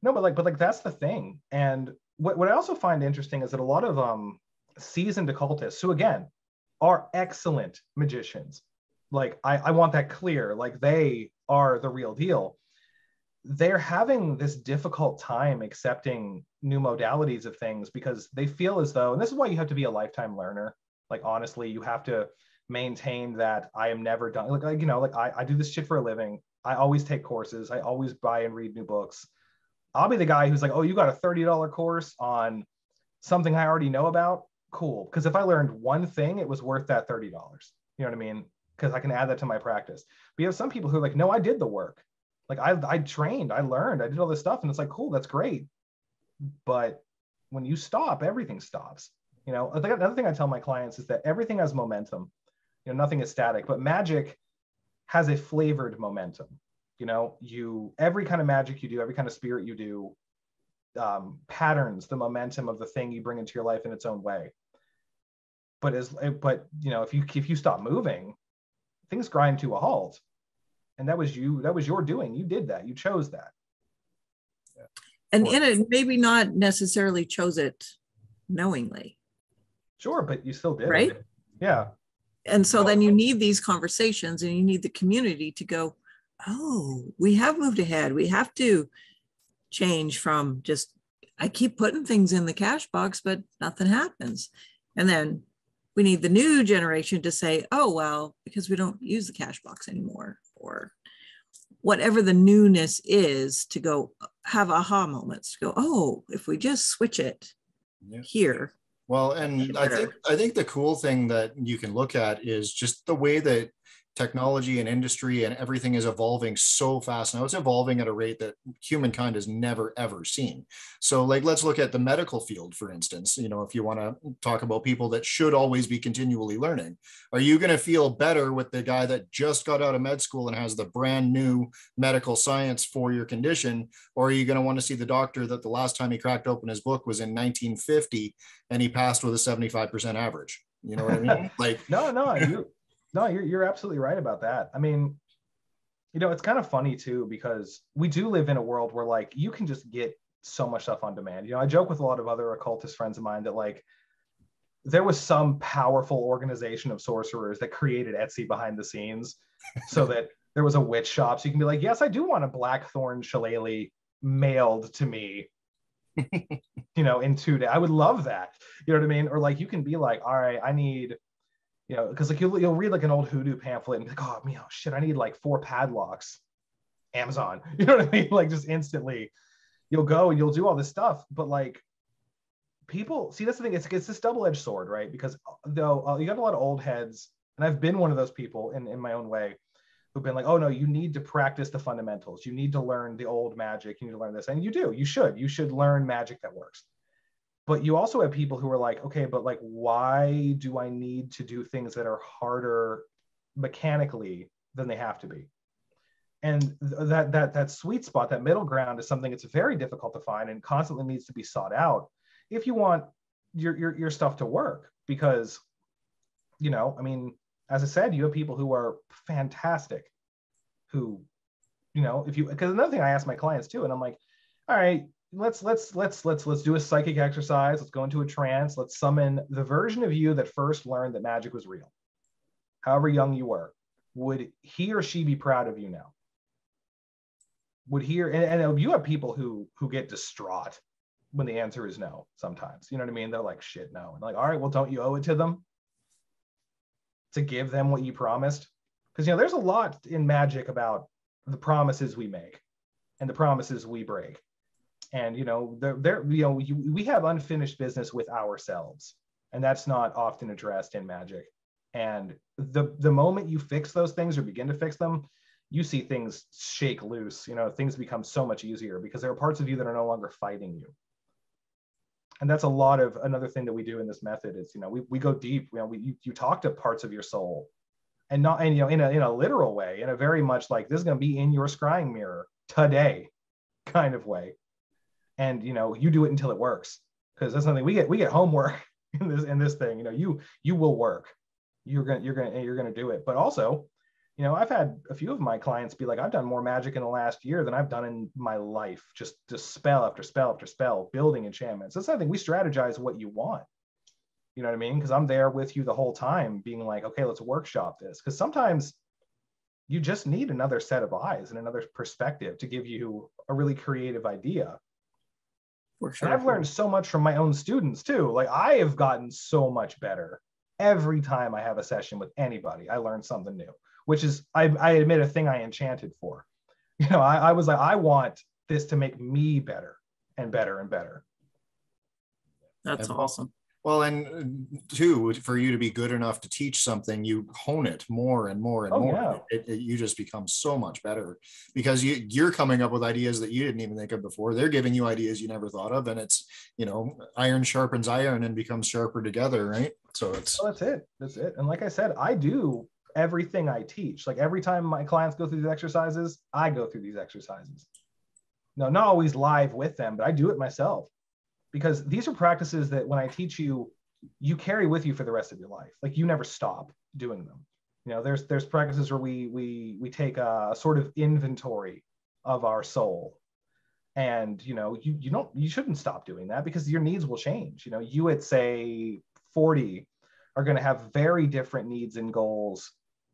No, but like, but like that's the thing. And what, what I also find interesting is that a lot of um seasoned occultists, who again are excellent magicians, like I, I want that clear like they are the real deal. They're having this difficult time accepting new modalities of things because they feel as though and this is why you have to be a lifetime learner. Like honestly you have to maintain that i am never done like, like you know like I, I do this shit for a living. I always take courses. I always buy and read new books. I'll be the guy who's like oh you got a $30 course on something i already know about? Cool. Because if i learned one thing it was worth that $30 you know what i mean because I can add that to my practice. But you have some people who are like, no, I did the work. Like I, I trained, I learned, I did all this stuff. And it's like, cool, that's great. But when you stop, everything stops. You know, another thing I tell my clients is that everything has momentum. You know, nothing is static, but magic has a flavored momentum. You know, you every kind of magic you do, every kind of spirit you do, um, patterns the momentum of the thing you bring into your life in its own way. But as but you know, if you if you stop moving, things grind to a halt. And that was you that was your doing. You did that. You chose that. And in it maybe not necessarily chose it knowingly. Sure but you still did right? Yeah. And so then you need these conversations and you need the community to go oh we have moved ahead. We have to change from just i keep putting things in the cash box but nothing happens. And then we need the new generation to say, oh, well, because we don't use the cash box anymore, or whatever the newness is to go have aha moments to go, oh, if we just switch it yeah. here. Well, and I think I think the cool thing that you can look at is just the way that technology and industry and everything is evolving so fast now. It's evolving at a rate that humankind has never ever seen. So like let's look at the medical field for instance you know if you want to talk about people that should always be continually learning. Are you going to feel better with the guy that just got out of med school and has the brand new medical science for your condition? Or are you going to want to see the doctor that the last time he cracked open his book was in 1950 and he passed with a 75% average? You know what i mean? Like no no you no, you're you're absolutely right about that. I mean, you know, it's kind of funny too because we do live in a world where like you can just get so much stuff on demand. You know, I joke with a lot of other occultist friends of mine that like there was some powerful organization of sorcerers that created Etsy behind the scenes so that there was a witch shop. So you can be like, yes, I do want a blackthorn shillelagh mailed to me, you know, in two days. I would love that. You know what I mean? Or like you can be like, all right, I need you know, because like you'll, you'll read like an old hoodoo pamphlet and be like, oh, me, oh shit, I need like four padlocks. Amazon, you know what I mean? Like just instantly, you'll go and you'll do all this stuff, but like people see that's the thing. It's it's this double edged sword, right? Because though uh, you got a lot of old heads, and I've been one of those people in in my own way, who've been like, oh no, you need to practice the fundamentals. You need to learn the old magic. You need to learn this, and you do. You should. You should learn magic that works but you also have people who are like okay but like why do i need to do things that are harder mechanically than they have to be? And that that that sweet spot that middle ground is something that's very difficult to find and constantly needs to be sought out if you want your your, your stuff to work because you know i mean as i said you have people who are fantastic who you know if you because another thing i ask my clients too and i'm like all right let's let's let's let's let's do a psychic exercise. Let's go into a trance. Let's summon the version of you that first learned that magic was real. However young you were would he or she be proud of you now? Would he or, and, and you have people who who get distraught when the answer is no sometimes. You know what i mean? They're like shit no. And like all right well don't you owe it to them to give them what you promised? Because you know there's a lot in magic about the promises we make and the promises we break and you know there you know you, we have unfinished business with ourselves and that's not often addressed in magic. And the the moment you fix those things or begin to fix them you see things shake loose you know things become so much easier because there are parts of you that are no longer fighting you. And that's a lot of another thing that we do in this method is you know we, we go deep you know we, you, you talk to parts of your soul and not and you know in a in a literal way in a very much like this is going to be in your scrying mirror today kind of way and you know you do it until it works. Because that's something we get we get homework in this in this thing you know you you will work. You're gonna you're gonna you're gonna do it. But also you know i've had a few of my clients be like i've done more magic in the last year than i've done in my life. Just just spell after spell after spell building enchantments. That's something we strategize what you want. You know what i mean? Because i'm there with you the whole time being like okay let's workshop this. Because sometimes you just need another set of eyes and another perspective to give you a really creative idea for sure. And I've learned so much from my own students too. Like I have gotten so much better every time I have a session with anybody. I learn something new, which is I, I admit a thing I enchanted for. You know, I, I was like, I want this to make me better and better and better. That's awesome. Well, and uh, two, for you to be good enough to teach something, you hone it more and more and oh, more. Yeah. It, it, you just become so much better because you, you're coming up with ideas that you didn't even think of before. They're giving you ideas you never thought of, and it's you know, iron sharpens iron and becomes sharper together, right? So it's well, that's it. That's it. And like I said, I do everything I teach. Like every time my clients go through these exercises, I go through these exercises. No, not always live with them, but I do it myself because these are practices that when I teach you, you carry with you for the rest of your life. Like you never stop doing them. You know, there's there's practices where we we we take a sort of inventory of our soul. And you know, you you don't you shouldn't stop doing that because your needs will change. You know, you at say 40 are going to have very different needs and goals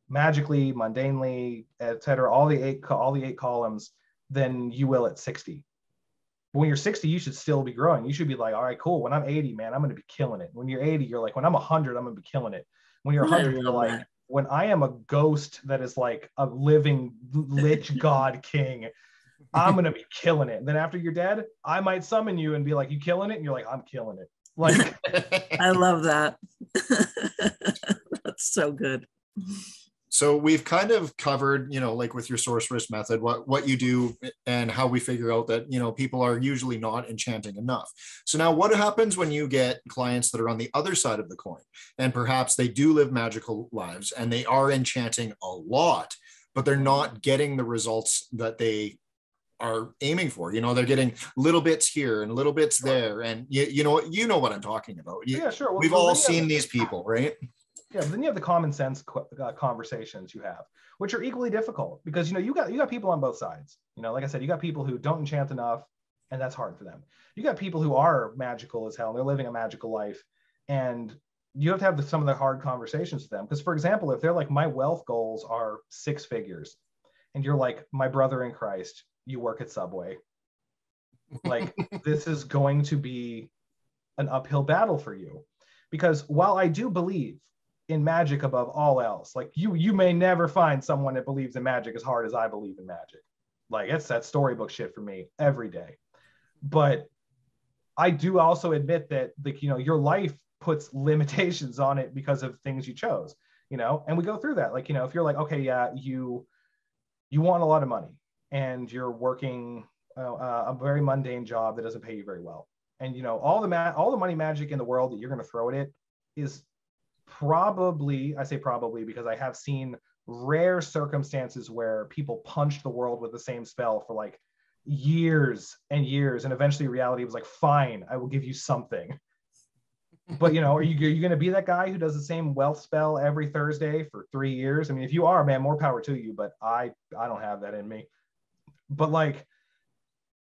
magically, mundanely, et cetera, all the eight all the eight columns than you will at 60 when you're 60, you should still be growing. You should be like, all right, cool. When I'm 80, man, I'm going to be killing it. When you're 80, you're like, when I'm 100, I'm going to be killing it. When you're 100, you're like, when I am a ghost that is like a living lich god king, I'm going to be killing it. And then after you're dead, I might summon you and be like, you killing it? And you're like, I'm killing it. Like, I love that. That's so good. So we've kind of covered you know like with your sorcerous method what what you do and how we figure out that you know people are usually not enchanting enough. So now what happens when you get clients that are on the other side of the coin? And perhaps they do live magical lives and they are enchanting a lot but they're not getting the results that they are aiming for. You know they're getting little bits here and little bits there. And you, you know you know what i'm talking about. You, yeah sure. Well, we've all seen these people right yeah, then you have the common sense uh, conversations you have, which are equally difficult because you know you got you got people on both sides. You know, like I said, you got people who don't enchant enough, and that's hard for them. You got people who are magical as hell, and they're living a magical life, and you have to have the, some of the hard conversations with them. Because, for example, if they're like, my wealth goals are six figures, and you're like, my brother in Christ, you work at Subway, like this is going to be an uphill battle for you. Because while I do believe in magic above all else. Like you, you may never find someone that believes in magic as hard as I believe in magic. Like it's that storybook shit for me every day. But I do also admit that like you know your life puts limitations on it because of things you chose. You know, and we go through that. Like you know, if you're like, okay, yeah, you you want a lot of money and you're working uh, a very mundane job that doesn't pay you very well, and you know all the ma- all the money magic in the world that you're going to throw at it is probably, I say probably because I have seen rare circumstances where people punched the world with the same spell for like years and years. And eventually reality was like, fine, I will give you something. But you know, are you, are you going to be that guy who does the same wealth spell every Thursday for three years? I mean, if you are, man, more power to you. But I, I don't have that in me. But like,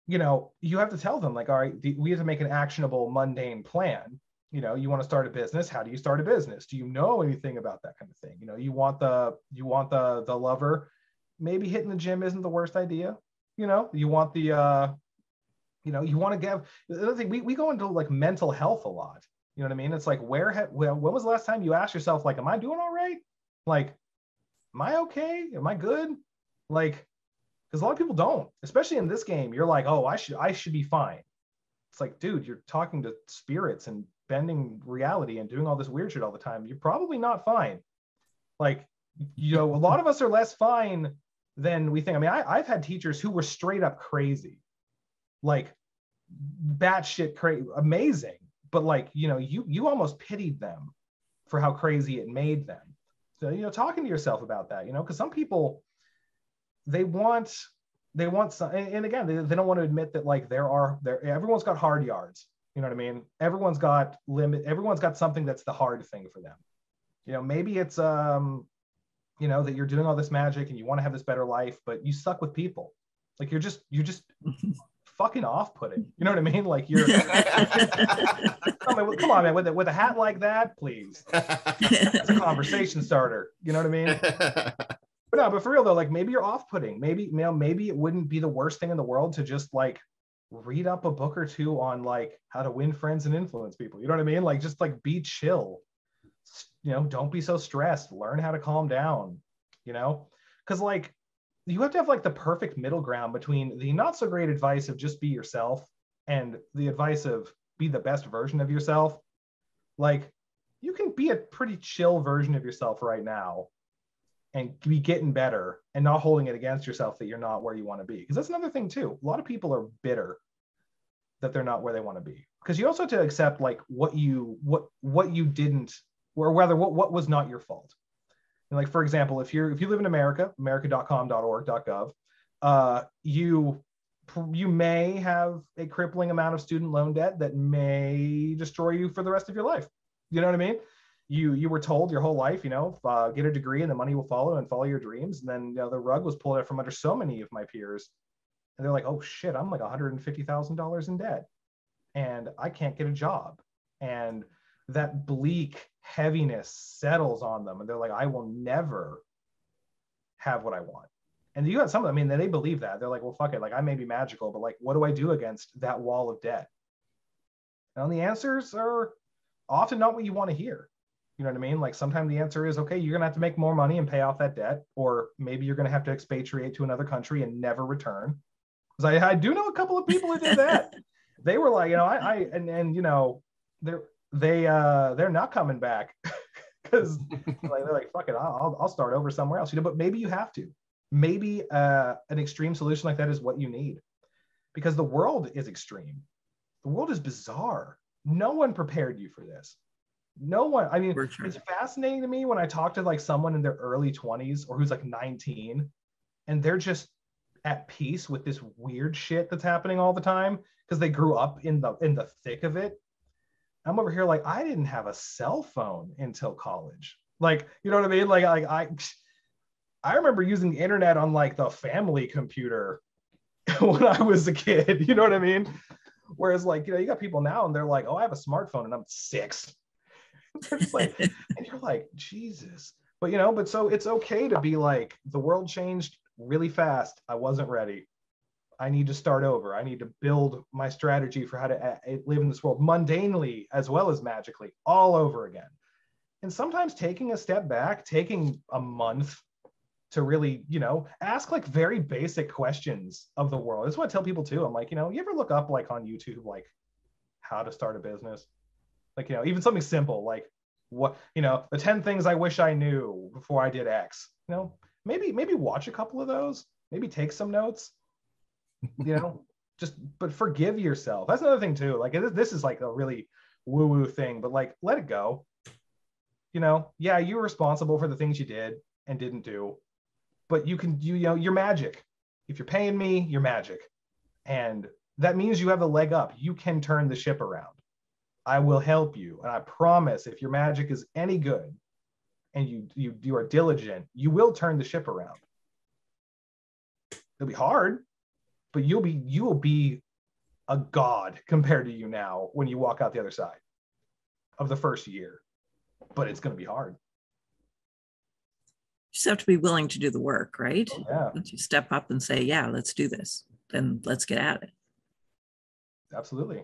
you know, you have to tell them like, all right, we have to make an actionable, mundane plan you know you want to start a business how do you start a business? Do you know anything about that kind of thing? You know you want the you want the the lover maybe hitting the gym isn't the worst idea you know? You want the uh you know you want to give the other thing we, we go into like mental health a lot you know what i mean? It's like where ha- well, when was the last time you asked yourself like am i doing all right? Like am i okay? Am i good? Like because a lot of people don't especially in this game you're like oh i should i should be fine. It's like dude you're talking to spirits and bending reality and doing all this weird shit all the time, you're probably not fine. Like, you know, a lot of us are less fine than we think. I mean, I, I've had teachers who were straight up crazy, like batshit crazy, amazing. But like, you know, you you almost pitied them for how crazy it made them. So, you know, talking to yourself about that, you know, because some people they want they want some and, again they, they don't want to admit that like there are there everyone's got hard yards you know what I mean? Everyone's got limit. Everyone's got something that's the hard thing for them. You know, maybe it's um, you know, that you're doing all this magic and you want to have this better life, but you suck with people. Like you're just you're just fucking off-putting. You know what I mean? Like you're. come, on, come on, man. With a, with a hat like that, please. It's a conversation starter. You know what I mean? But no, but for real though, like maybe you're off-putting. Maybe you know, maybe it wouldn't be the worst thing in the world to just like read up a book or two on like how to win friends and influence people. You know what I mean? Like just like be chill. You know, don't be so stressed. Learn how to calm down, you know? Cuz like you have to have like the perfect middle ground between the not so great advice of just be yourself and the advice of be the best version of yourself. Like you can be a pretty chill version of yourself right now and be getting better and not holding it against yourself that you're not where you want to be. Because that's another thing too. A lot of people are bitter that they're not where they want to be. Because you also have to accept like what you what what you didn't or whether what what was not your fault. And like for example, if you're if you live in America, america.com.org.gov, uh, you you may have a crippling amount of student loan debt that may destroy you for the rest of your life. You know what I mean? You you were told your whole life, you know, uh, get a degree and the money will follow and follow your dreams. And then you know, the rug was pulled out from under so many of my peers, and they're like, "Oh shit, I'm like 150 thousand dollars in debt, and I can't get a job." And that bleak heaviness settles on them, and they're like, "I will never have what I want." And you got some of them, I mean, they believe that. They're like, "Well, fuck it. Like, I may be magical, but like, what do I do against that wall of debt?" And the answers are often not what you want to hear you know what I mean? Like sometimes the answer is okay, you're gonna have to make more money and pay off that debt, or maybe you're gonna have to expatriate to another country and never return. Because I, I do know a couple of people who did that. they were like, you know, I, I and and you know, they're they uh they're not coming back because like, they're like, fuck it, I'll, I'll start over somewhere else. You know, but maybe you have to. Maybe uh, an extreme solution like that is what you need, because the world is extreme. The world is bizarre. No one prepared you for this. No one. I mean, sure. it's fascinating to me when I talk to like someone in their early 20s or who's like 19, and they're just at peace with this weird shit that's happening all the time because they grew up in the in the thick of it. I'm over here like I didn't have a cell phone until college. Like, you know what I mean? Like, like I I remember using the internet on like the family computer when I was a kid. You know what I mean? Whereas, like, you know, you got people now and they're like, oh, I have a smartphone and I'm six. Like, and you're like, Jesus. But you know, but so it's okay to be like, the world changed really fast. I wasn't ready. I need to start over. I need to build my strategy for how to uh, live in this world mundanely as well as magically all over again. And sometimes taking a step back, taking a month to really, you know, ask like very basic questions of the world. That's what I tell people too. I'm like, you know, you ever look up like on YouTube, like how to start a business? Like, you know, even something simple like what, you know, the 10 things I wish I knew before I did X. You know, maybe, maybe watch a couple of those, maybe take some notes, you know, just but forgive yourself. That's another thing too. Like this, this is like a really woo-woo thing, but like let it go. You know, yeah, you're responsible for the things you did and didn't do, but you can you, you know you're magic. If you're paying me, you're magic, and that means you have a leg up. You can turn the ship around. I will help you, and I promise. If your magic is any good, and you you you are diligent, you will turn the ship around. It'll be hard, but you'll be you will be a god compared to you now when you walk out the other side of the first year. But it's going to be hard. You just have to be willing to do the work, right? Oh, yeah, Once you step up and say, yeah, let's do this, then let's get at it. absolutely.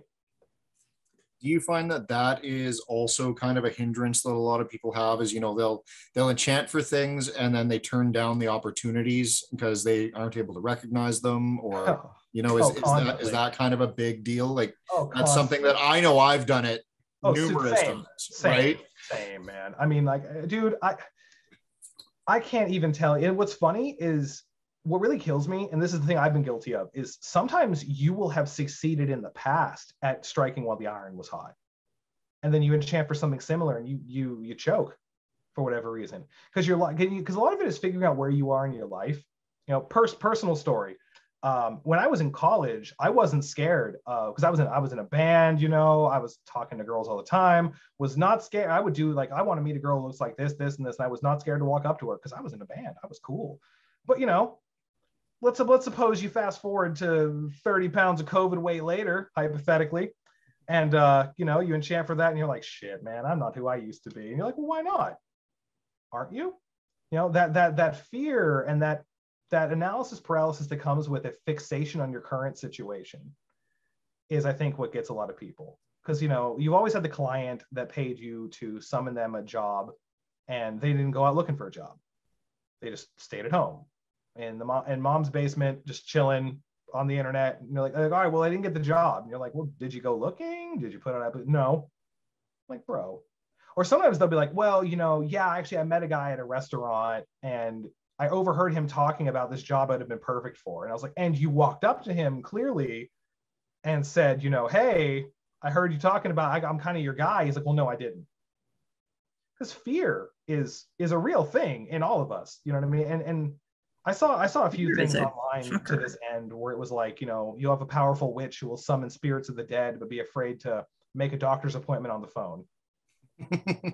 Do you find that that is also kind of a hindrance that a lot of people have is you know they'll they'll enchant for things and then they turn down the opportunities because they aren't able to recognize them or Oh, you know is, Oh, is that that kind of a big deal like oh, that's something that i know i've done it Oh, numerous same, times same, right Same man. I mean, like, dude, I I can't even tell. And what's funny is what really kills me, and this is the thing I've been guilty of, is sometimes you will have succeeded in the past at striking while the iron was hot. And then you enchant for something similar and you you you choke for whatever reason. Because you're like because a lot of it is figuring out where you are in your life. You know, pers- personal story. Um, when I was in college, I wasn't scared because I was in I was in a band, you know, I was talking to girls all the time, was not scared. I would do like I want to meet a girl who looks like this, this, and this, and I was not scared to walk up to her because I was in a band. I was cool. But you know, let's let's suppose you fast forward to 30 pounds of COVID weight later, hypothetically, and uh, you know, you enchant for that, and you're like, shit, man, I'm not who I used to be. And you're like, well, why not? Aren't you? You know, that that that fear and that that analysis paralysis that comes with a fixation on your current situation is i think what gets a lot of people because you know you've always had the client that paid you to summon them a job and they didn't go out looking for a job they just stayed at home in the mom in mom's basement just chilling on the internet and you're like, all right well i didn't get the job and you're like well did you go looking did you put on up no like bro or sometimes they'll be like well you know yeah actually i met a guy at a restaurant and I overheard him talking about this job I'd have been perfect for. And I was like, and you walked up to him clearly and said, you know, hey, I heard you talking about, I, I'm kind of your guy. He's like, well, no, I didn't. Because fear is is a real thing in all of us. You know what I mean? And and I saw I saw a few things online to this end where it was like, you know, you'll have a powerful witch who will summon spirits of the dead, but be afraid to make a doctor's appointment on the phone.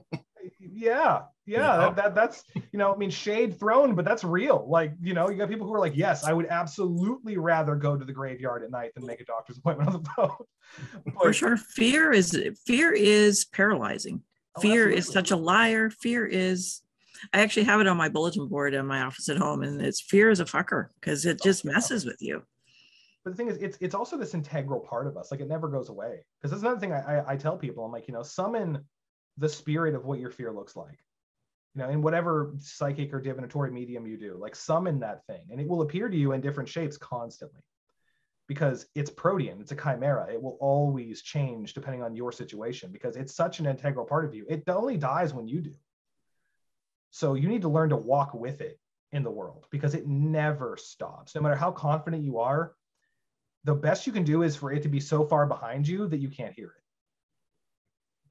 yeah yeah that, that that's you know i mean shade thrown but that's real like you know you got people who are like yes i would absolutely rather go to the graveyard at night than make a doctor's appointment on the phone For sure. Fear is fear is paralyzing. Oh, Fear is such a liar. Fear is I actually have it on my bulletin board in my office at home, and it's fear is a fucker because it oh, just messes with you. but the thing is it's it's also this integral part of us like it never goes away because that's another thing I, I i tell people i'm like you know summon the spirit of what your fear looks like. You know in whatever psychic or divinatory medium you do like summon that thing and it will appear to you in different shapes constantly because it's protean it's a chimera it will always change depending on your situation because it's such an integral part of you. It only dies when you do So you need to learn to walk with it in the world because it never stops. No matter how confident you are, the best you can do is for it to be so far behind you that you can't hear it.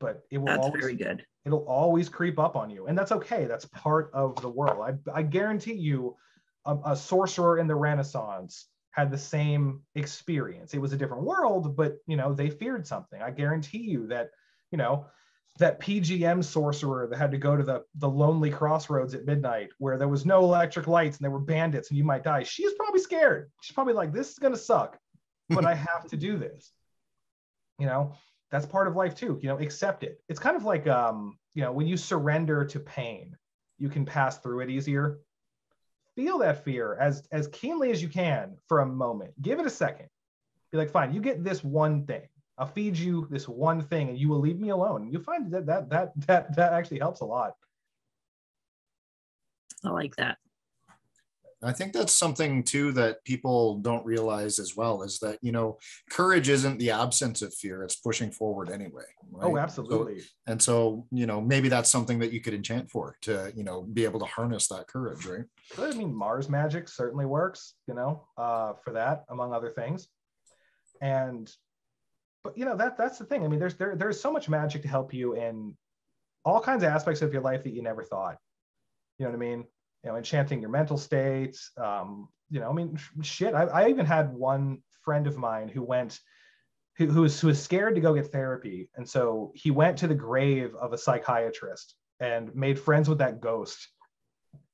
But it will That's always very good. it'll always creep up on you and that's okay that's part of the world i, I guarantee you a, a sorcerer in the renaissance had the same experience it was a different world but you know they feared something i guarantee you that you know that pgm sorcerer that had to go to the the lonely crossroads at midnight where there was no electric lights and there were bandits and you might die. She's probably scared. She's probably like this is going to suck but i have to do this. You know that's part of life too you know accept it. It's kind of like um you know when you surrender to pain you can pass through it easier. Feel that fear as as keenly as you can for a moment. Give it a second. Be like fine you get this one thing i'll feed you this one thing and you will leave me alone you find that that that that, that actually helps a lot I like that. I think that's something too that people don't realize as well is that, you know, courage isn't the absence of fear, it's pushing forward anyway. right? oh So- absolutely and so, you know, maybe that's something that you could enchant for to, you know, be able to harness that courage, right? I mean, Mars magic certainly works, you know, uh, for that, among other things. And, but you know, that that's the thing. I mean, there's there there's so much magic to help you in all kinds of aspects of your life that you never thought. You know what I mean? You know, enchanting your mental states. Um, you know, I mean, sh- shit. I, I even had one friend of mine who went, who, who was who was scared to go get therapy, and so he went to the grave of a psychiatrist and made friends with that ghost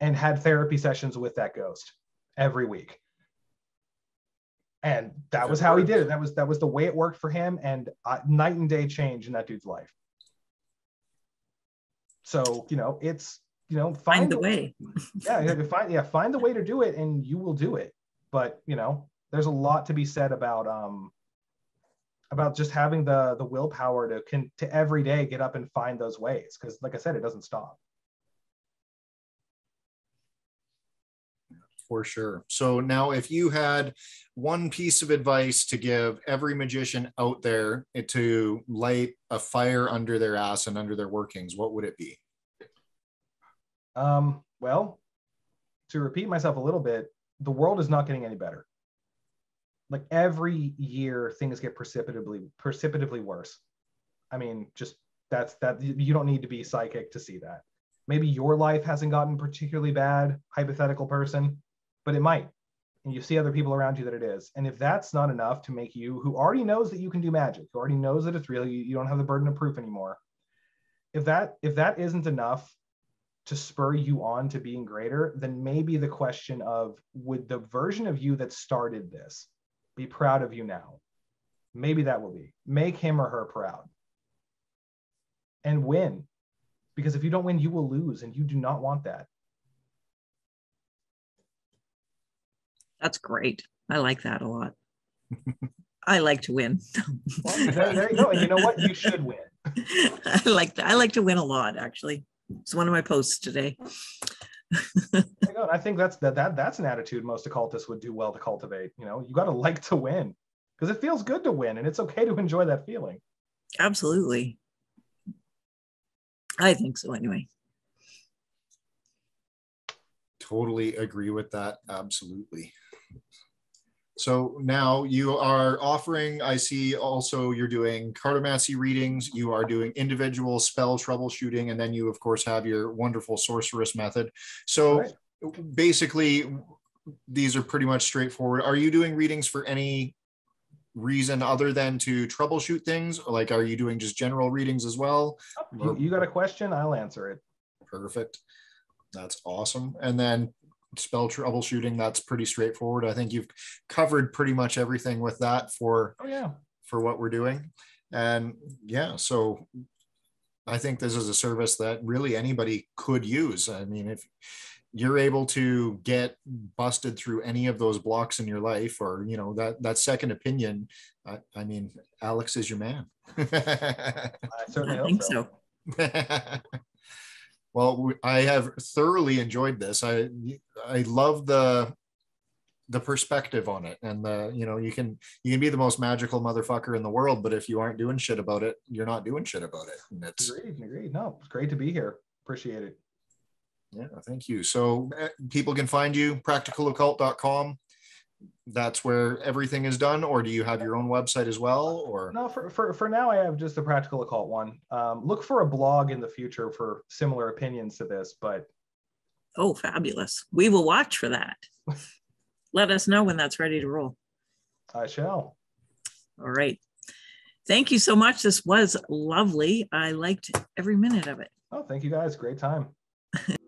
and had therapy sessions with that ghost every week. And that If was it how he did it. That was that was the way it worked for him, and uh, night and day change in that dude's life. So you know, it's you know, find, Find the way. Yeah, you have to find yeah, find the way to do it, and you will do it. But you know, there's a lot to be said about um about just having the the willpower to can to every day get up and find those ways. Because like I said, it doesn't stop. For sure. So now, if you had one piece of advice to give every magician out there to light a fire under their ass and under their workings, what would it be? Um, well, to repeat myself a little bit, the world is not getting any better. Like every year, things get precipitatively precipitatively worse. I mean, just that's that you don't need to be psychic to see that. Maybe your life hasn't gotten particularly bad, hypothetical person, but it might. And you see other people around you that it is. And if that's not enough to make you, who already knows that you can do magic, who already knows that it's real, you, you don't have the burden of proof anymore. If that if that isn't enough to spur you on to being greater, then maybe the question of would the version of you that started this be proud of you now? Maybe that will be. Make him or her proud and win. Because if you don't win, you will lose, and you do not want that. That's great. I like that a lot. I like to win. Well, there, there you go. And you know what? You should win. I like to, I like to win a lot, actually. It's one of my posts today. There you go. And I think that's that, that that's an attitude most occultists would do well to cultivate. You know, you got to like to win because it feels good to win, and it's okay to enjoy that feeling. Absolutely. I think so anyway. Totally agree with that. Absolutely. So now you are offering, I see also you're doing cartomancy readings, you are doing individual spell troubleshooting, and then you, of course, have your wonderful sorcerous method. So Right. basically, these are pretty much straightforward. Are you doing readings for any reason other than to troubleshoot things? Or like, are you doing just general readings as well? Oh, you, you got a question? I'll answer it. Perfect. That's awesome. And then spell troubleshooting, that's pretty straightforward. I think you've covered pretty much everything with that for Oh yeah. for what we're doing. And yeah, so I think this is a service that really anybody could use. I mean, if you're able to get busted through any of those blocks in your life or you know that that second opinion i, I mean alex is your man I certainly I hope think so. well i have thoroughly enjoyed this i i love the the perspective on it and the you know you can you can be the most magical motherfucker in the world but if you aren't doing shit about it you're not doing shit about it and it's Agreed. Agreed. No, it's great to be here. Appreciate it. Yeah, thank you. So uh, people can find you practicaloccult.com. That's where everything is done, or do you have your own website as well? Or no, for for, for now I have just the practical occult one. Um, look for a blog in the future for similar opinions to this, but oh, fabulous! We will watch for that. Let us know when that's ready to roll. I shall. All right. Thank you so much. This was lovely. I liked every minute of it. Oh, thank you guys. Great time.